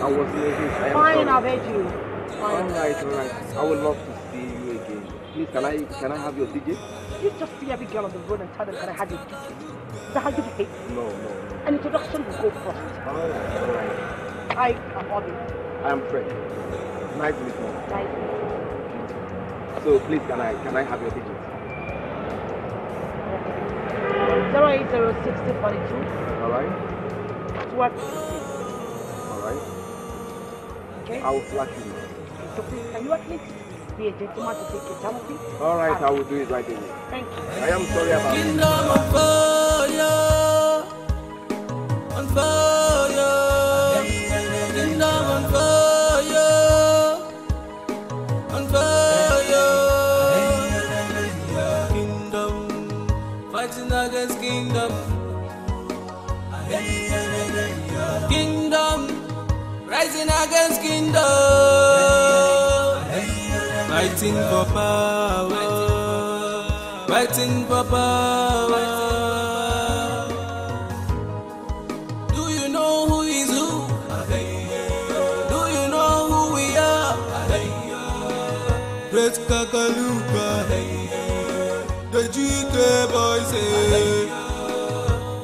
I was lazy. I am Fine, I've had you. Fine. Alright, alright. I would love to see you again. Please, can I can I have your DJ? You just see every girl on the road and tell them that I had your DJ. Is that how you behave? No, no. An introduction will go first. Alright, I am Bobby. I am Fred. Nice meeting you. Nice you. So please, can I can I have your DJ? 0806042. Alright. What? Alright. Okay. I will flash you. Can you at least be a gentleman to take your time, please? Alright, ah. I will do it right away. Thank you. I am sorry about it. Kingdom. Fighting for power, fighting for power. Do you know who is who? Do you know who we are? Great Kakaluka, the GK boys. eh.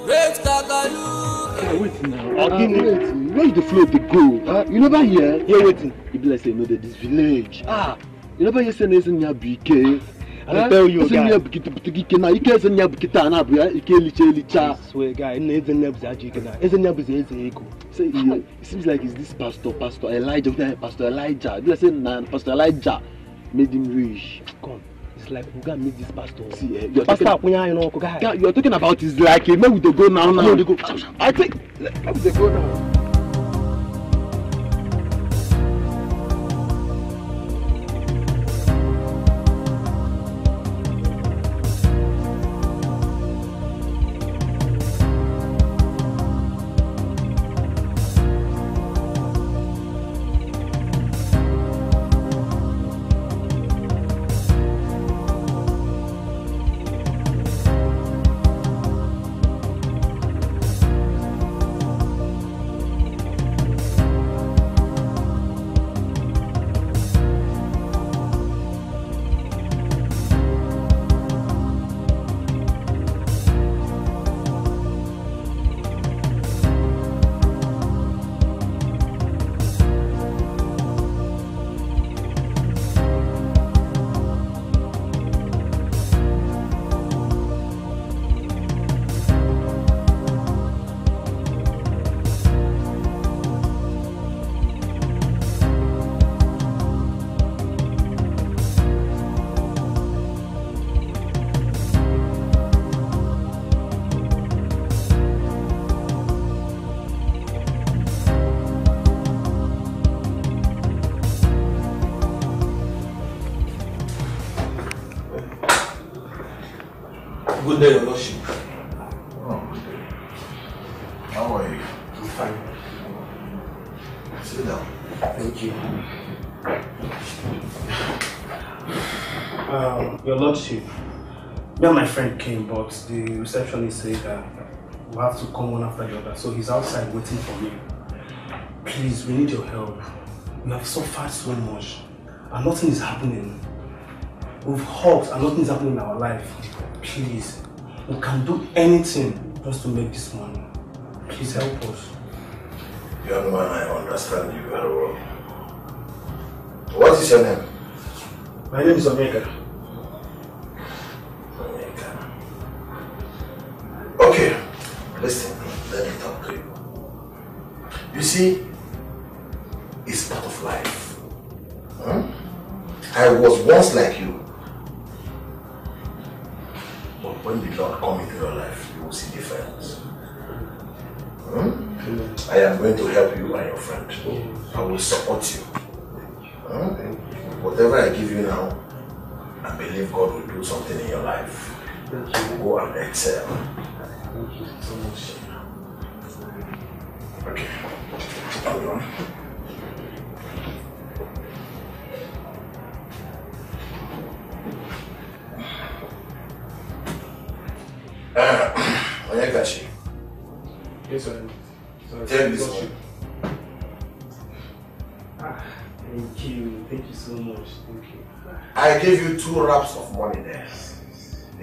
Great Kakaluka. Wait now. Again, wait. Where the flow dey go? Huh? You never hear? Hear wetin? E be like say you no dey this village. Ah, you never hear say na eze nya bụ ike? I tell you, guy. nya kịta pụta ike na ike eze nya bụ kịta na abụ ya ike elicha elicha. Swear guy, nna eze nne bụzi ajọ ike na eze nne bụzi eze ego. Say e it seems like it's this pastor pastor Elijah pastor Elijah. E like say na pastor Elijah made him rich. Come, it's like we gats meet this pastor. See, eh, you are Pastor talking anyị n'ọkụ guy. You are talking about is like eh, make we go now now. No, dey go. I think we dey go now. The receptionist said that we have to come one after the other. So he's outside waiting for me. Please, we need your help. We have suffered so much, and nothing is happening. We've hoped, and nothing is happening in our life. Please, we can do anything just to make this money. Please help us. Young man, I understand you very well. What is your name? My name is Omega.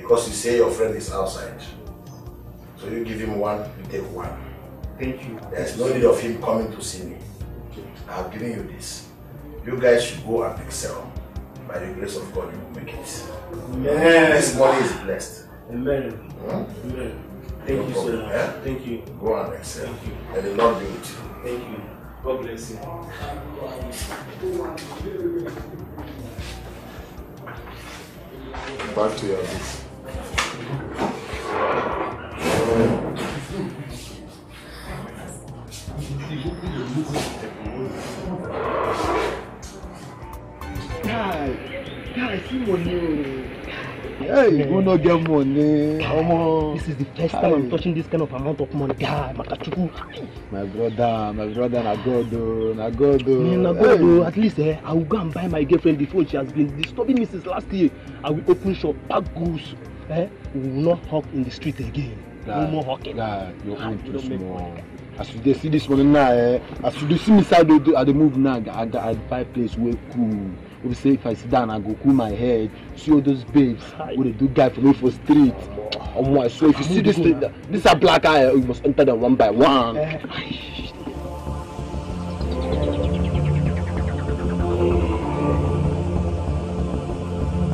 Because you say your friend is outside. So you give him one, you take one. Thank you. There's no need of him coming to see me. I have given you this. You guys should go and excel. By the grace of God, you will make it. Amen. This money is blessed. Amen. Hmm? Amen. Thank No you problem, much. eh? Thank you. Go and excel. Thank you. And the Lord be with you. Thank you. God bless you. Back to your bit. Hey, you no get money. Omo. This is the first time I'm touching this kind of amount of money. Guy, Makachuku. My brother, my brother, na God o, na God o. Man, na God, oh, at least eh, I will go and buy my girlfriend the phone. She has been disturbing me since last year. I will open shop, pack goods. Eh? We will not hawk in the street again. no more hawking. Guy, your own you too small. As you dey see this money now, eh, as you dey see me side dey I dey move now, I I find place wey cool. Wey be say if I sit down, I go cool my head. See all those babes wey dey do guy for me for street. Oh, Omo, I swear if you see this thing, this are black eye, you must enter them one by one. Eh.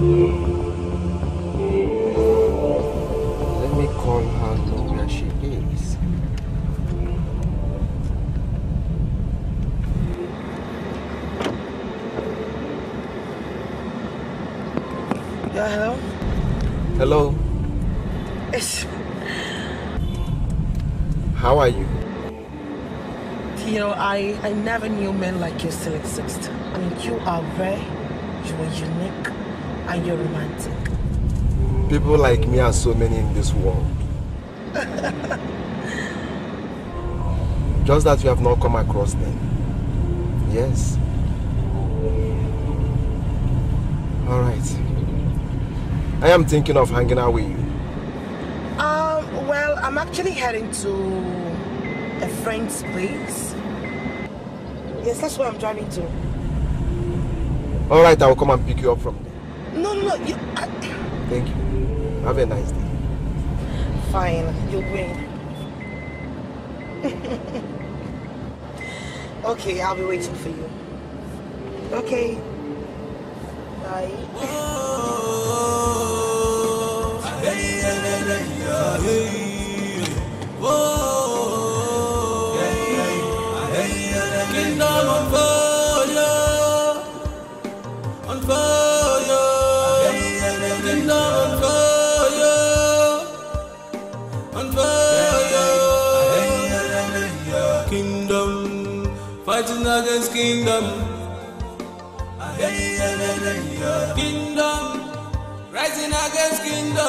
Let hello? Hello, It's, how are you? you know, I, I never knew men like you still exist. I mean, you are rare, you are unique, and you're romantic. People like me are so many in this world. Just that you have not come across them. Yes. All right. I am thinking of hanging out with you. Um, well, I'm actually heading to a friend's place. Yes, that's where I'm driving to. All right, I will come and pick you up from there. No, no, no, you, I, Thank you. Have a nice day. fine, you win. okay, I'll be waiting for you. Okay. Kingdom fighting against kingdom. Kingdom rising against kingdom.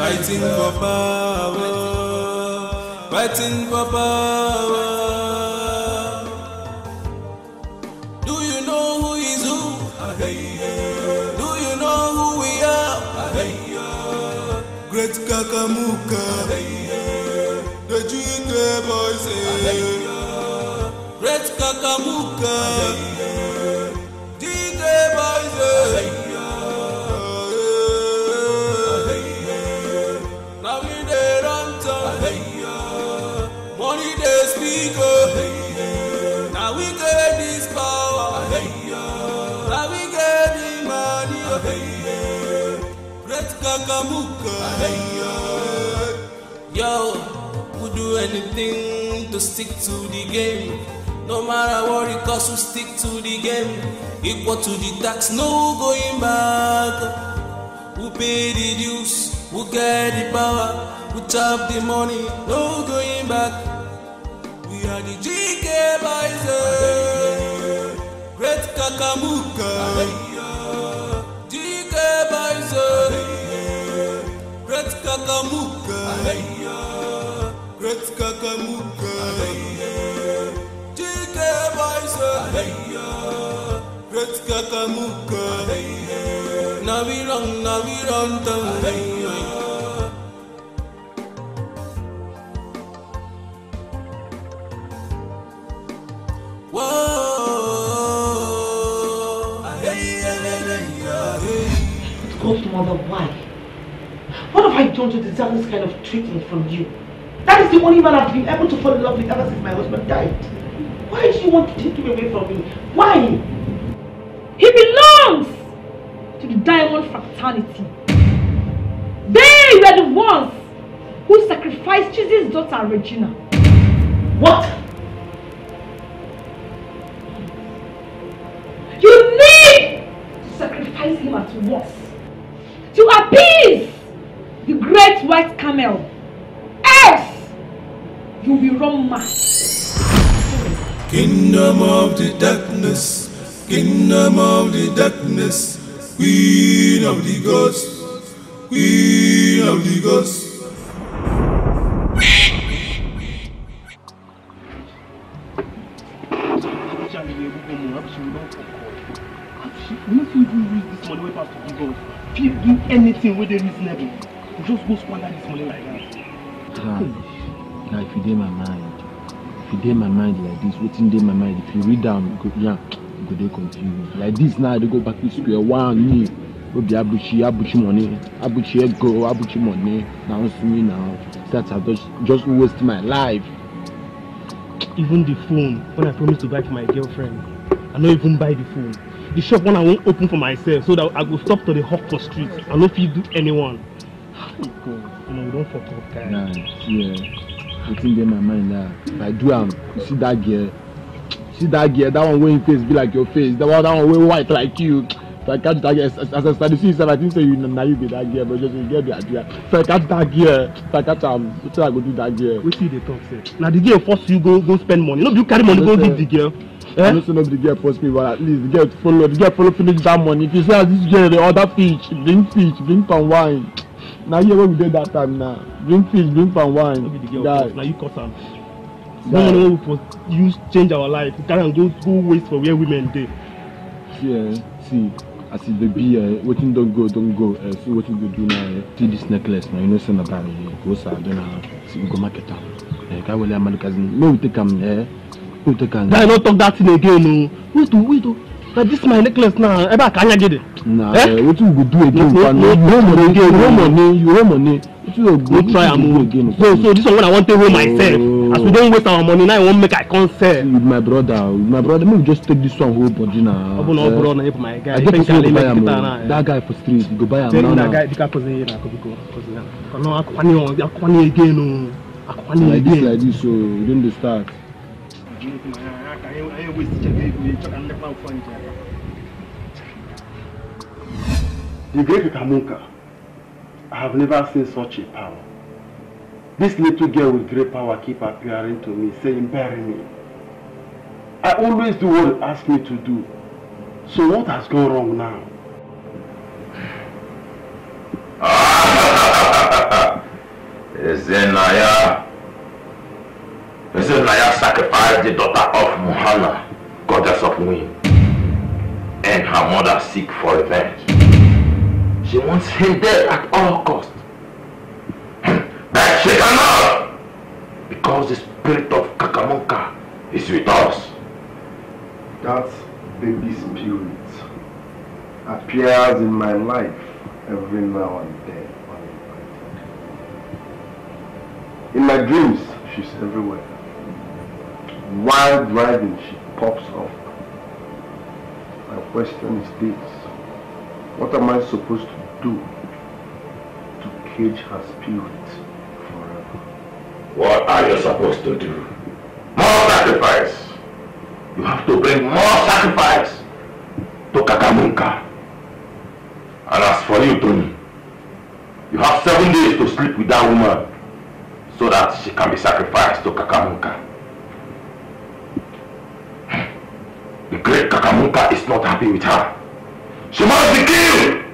Fighting for power, fighting for power. Do you know who is who? Do you know who we are? Great Kakamuka, the GK boys. Eh? Great Kakamuka, Kakamuka, yo, we do anything to stick to the game. No matter what it costs, we stick to the game. Equal to the tax, no going back. Who pay the dues? Who get the power? We chop the money, no going back. We are the GK boys. eh. Great Kakamuka. Kakamuka. Great Kakamuka. GK boys. eh. Great Kakamuka. Now we run, now we run have I done to deserve this kind of treatment from you? That is the only man I've been able to fall in love with ever since my husband died. Why do you want to take him away from me? Why? He belongs to the Diamond Fraternity. They were the ones who sacrificed Jesus' daughter Regina. What? You need to sacrifice him at once to appease the great white camel. Else, you'll be run mad. Kingdom of the darkness, kingdom of the darkness, queen of the gods, queen of the gods. We no fit this money wey pastor give us. Fit do anything wey dey reasonable. Just go squander this money like that. Ah, Now, if you dey my mind, if you dey my mind like this, wetin dey my mind, if you read am, you go yeah, you go dey confused. Like this now, I dey go back to square one, me. No be Abuchi, Abuchi money, Abuchi ego, Abuchi money. Now it's me now. That I just just waste my life. Even the phone when I promised to buy for my girlfriend, I no even buy the phone. The shop when I wan open for myself so that I go stop to dey hawk for street. I no fit do anyone. God, you know, we fuck up. Nah, eh, dey my mind now. If I do am, you see that girl, see that girl, that one im face be like your face, that one, that one wey white like you. If I catch that girl, as as I start to see you sef, I think say you na you be that girl, but just you get the idea. If I catch that girl, if I catch am, wetin I go do that girl? Wetin you dey talk sef? Na the girl force you go go spend money. No be you carry money go give the girl. I know say no be the girl force me, but at least the girl follow, the girl follow finish that money. If you say as this girl dey order fish, bring fish, bring palm wine. Na here wey we dey that time now. Bring fish, bring palm wine. No Guy. force, na you cause am. No wey we for use change our life. We carry am go go waste for where women dey. see eh see as e dey be eh wetin don go don go eh see wetin we go do now eh see this necklace na you know say na that eh go sabi na see we go market am eh ka wele amalikazi make we take am eh make we take am. Guy no talk that thing again o. Wait o wait o. Na this my necklace now ebe aka anya gidi. na Eh? eh wetin we go do again No, fa no, you no, money again, you no. money you owe money wetin we go No try am o. go again. So so this one when I wan take hold myself. As we don waste our money now I wan make I come sell. with my brother with my brother make we just take this one whole body na. Ọ bụ na ọ bụrụ na ịbụ my guy. I get person wey go buy am o na- that guy for street you go buy am Tell now me na now. guy dịka kụzi ihe na-akụ biko kụzi ya. Kọnọ akwanye ọ akwanye again o. Akwanye like this again. like this so we don dey start. The great Kamunka, I have never seen such a power. This little girl with great power keep appearing to me, saying, bury me. I always do what you ask me to do. So what has gone wrong now? Ezenaya. Ezenaya sacrificed the daughter of Muhala, goddess of wind, and her mother seek for revenge. She wants him dead at all cost. But she cannot, because the spirit of Kakamunka is with us. That baby spirit appears in my life every now and then. In my dreams, she's everywhere. While driving, she pops up. My question is this. What am I supposed to do to cage her spirit forever? What are you supposed to do? More sacrifice. You have to bring more sacrifice to Kakamunka. And as for you, Tony, you have seven days to sleep with that woman so that she can be sacrificed to Kakamunka. The great Kakamunka is not happy with her. She must be killed!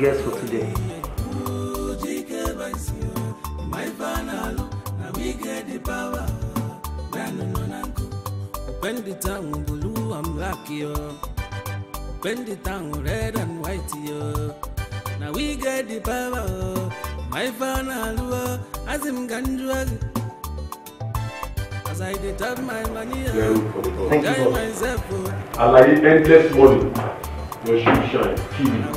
guest for today. When the town blue and black, yo. When the town red and white, yo. Now we get the power, my final, as him ganjuag. As I did have my money, I die myself. Oh. I like endless money. Your shoe shine, TV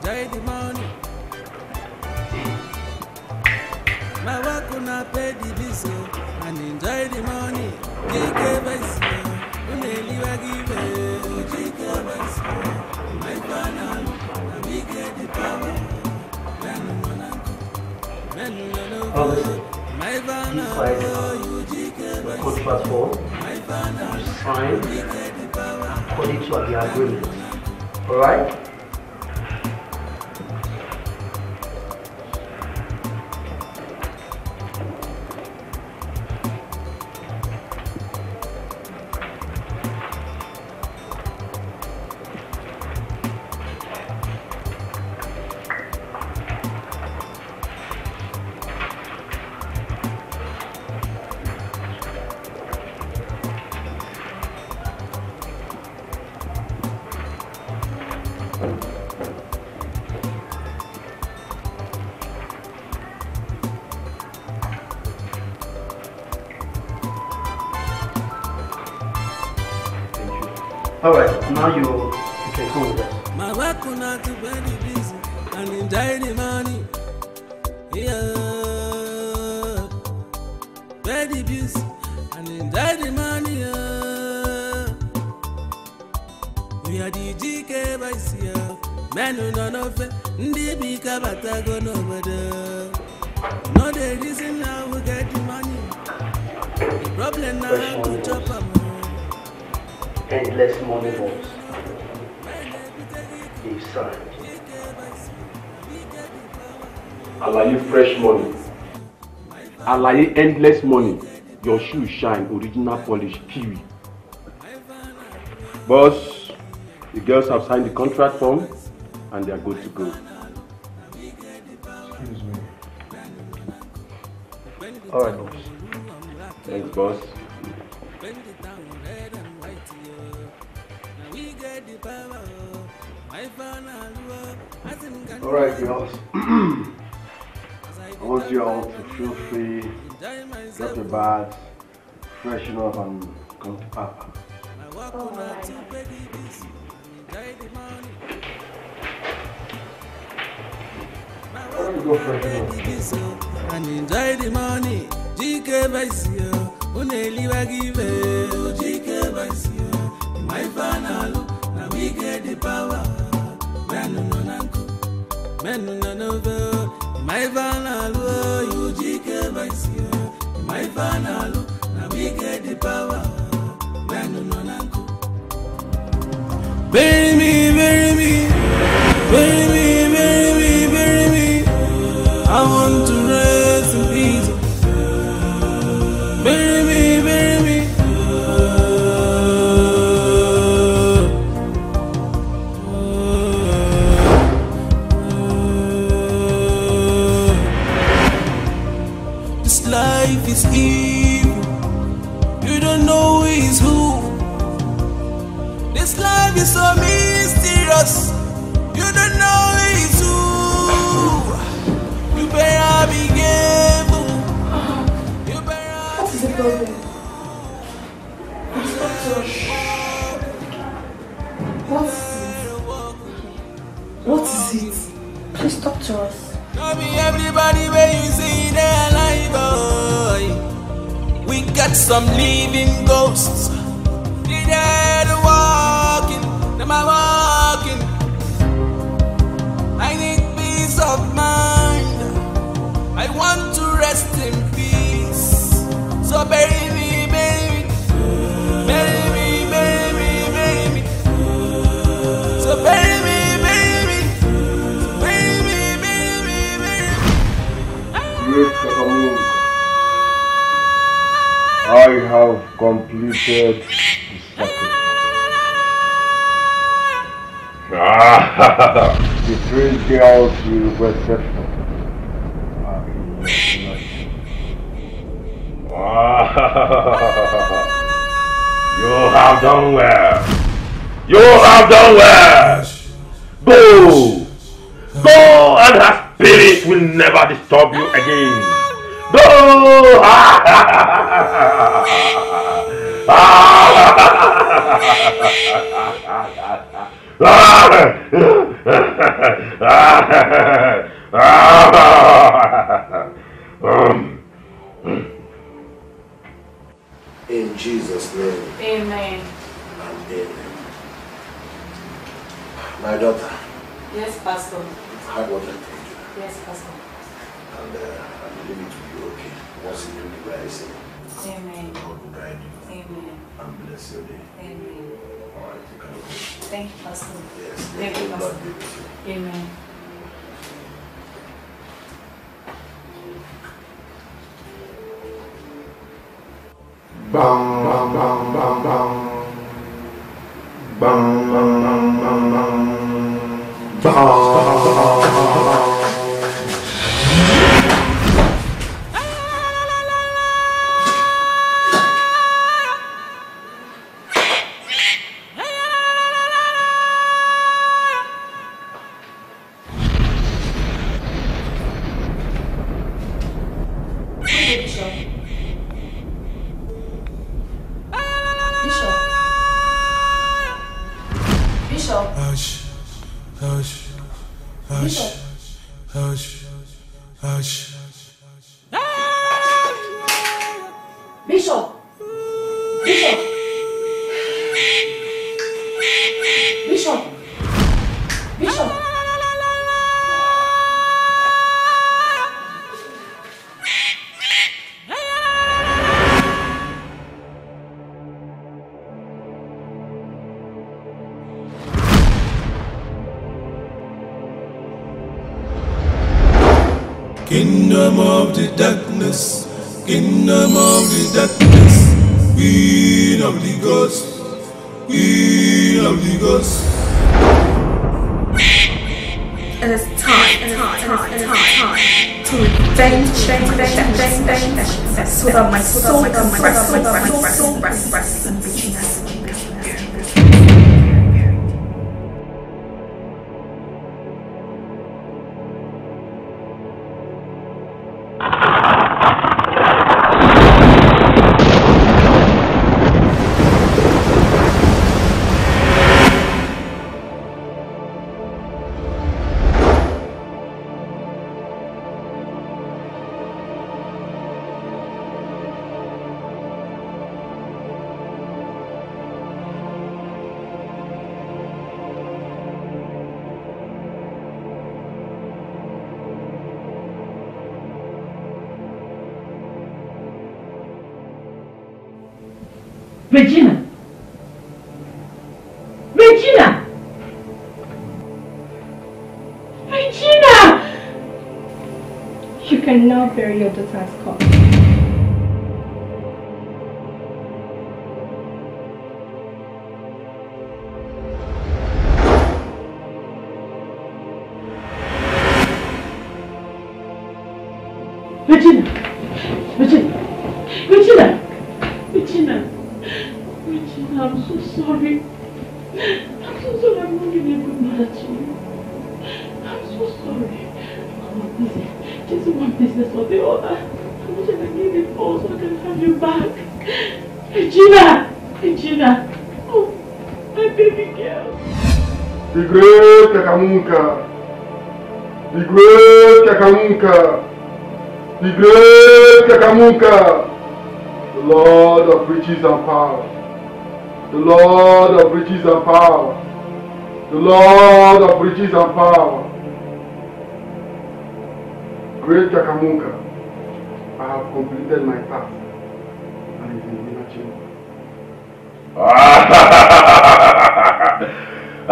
enjoy the money. My work una pay the bills oh, and enjoy the money. Jike bẹ̀sì o, una eliwa give o. Jike bẹ̀sì my pana o, na get the power. Lẹ́nu mo na kọ, lẹ́nu mo na kọ. My pana you jike bẹ̀sì o. My pana you get. According to the agreement, All right. pay endless money your shoe shine original polish kiwi. boss the girls have signed the contract form and they are good to go. excuse me. all right boss. thanks boss. All right, girls. I want you all to feel free bath, freshen up, and come don't go and enjoy the money. GK Vicio, Uneliwa give GK Vicio, my final, now we get the power. Menu no nanko, menu no novo, my final, you GK Vicio, Menu no. Bury me, bury me, bury me, bury me, bury me. I want to everybody where you see their life, boy. We got some living ghosts. I have completed the sacrifice. the three girls you requested for are in your possession. you have done well. You have done well. Go. Go and her spirit will never disturb you again. Go. In Jesus' name Amen. and amen. My daughter, Yes, Pastor. you've heard what I told you, Yes, Pastor. and uh, I believe it will be okay once you the right thing. Amen. God will guide you Amen. and bless your day. Amen. All right, you can go. Thank you, Pastor. Yes, Thank you, God Pastor. be with you. Amen. Bang, bang, bang, bang, bang. Bang, bang, bang, bang, bang. Bang. Bishop. Bishop. You can now bury great Kakamunka. The great Kakamunka. The Lord of riches and power. The Lord of riches and power. The Lord of riches and power. Great Kakamunka. I have completed my task. And it will never change.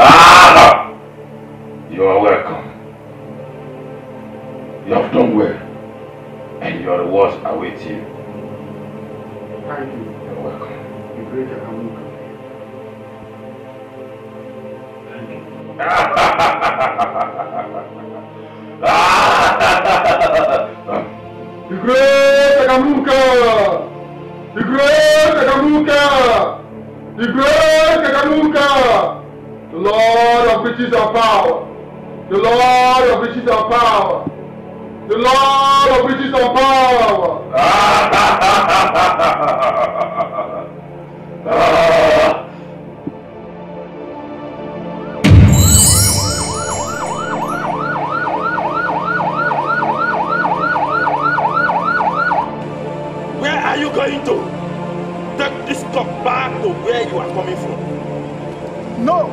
Ah! You well. And your rewards await you. Thank you. You're welcome. The great Kakamunka. The great Kakamunka! The great Kakamunka! The great Kakamunka! The Lord of riches and power! The Lord of riches and power! The Lord of riches and power! Where are you going to? Take this cup back to where you are coming from. No,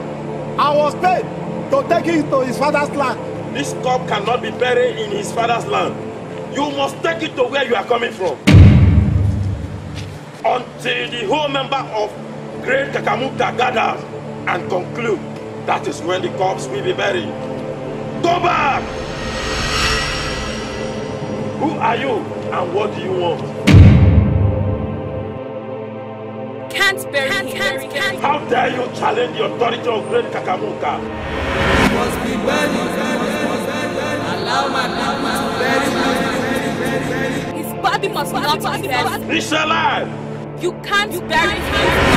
I was paid to take it to his father's land. This cup cannot be buried in his father's land. You must take it to where you are coming from. Until the whole member of Great Kakamuka gathers and conclude, that is when the corpse will be buried. Go back! Who are you and what do you want? Can't bury him. Can't, can't, How dare you challenge the authority of Great Kakamuka? Must be buried. Body must not be. He's alive! You can't bury him.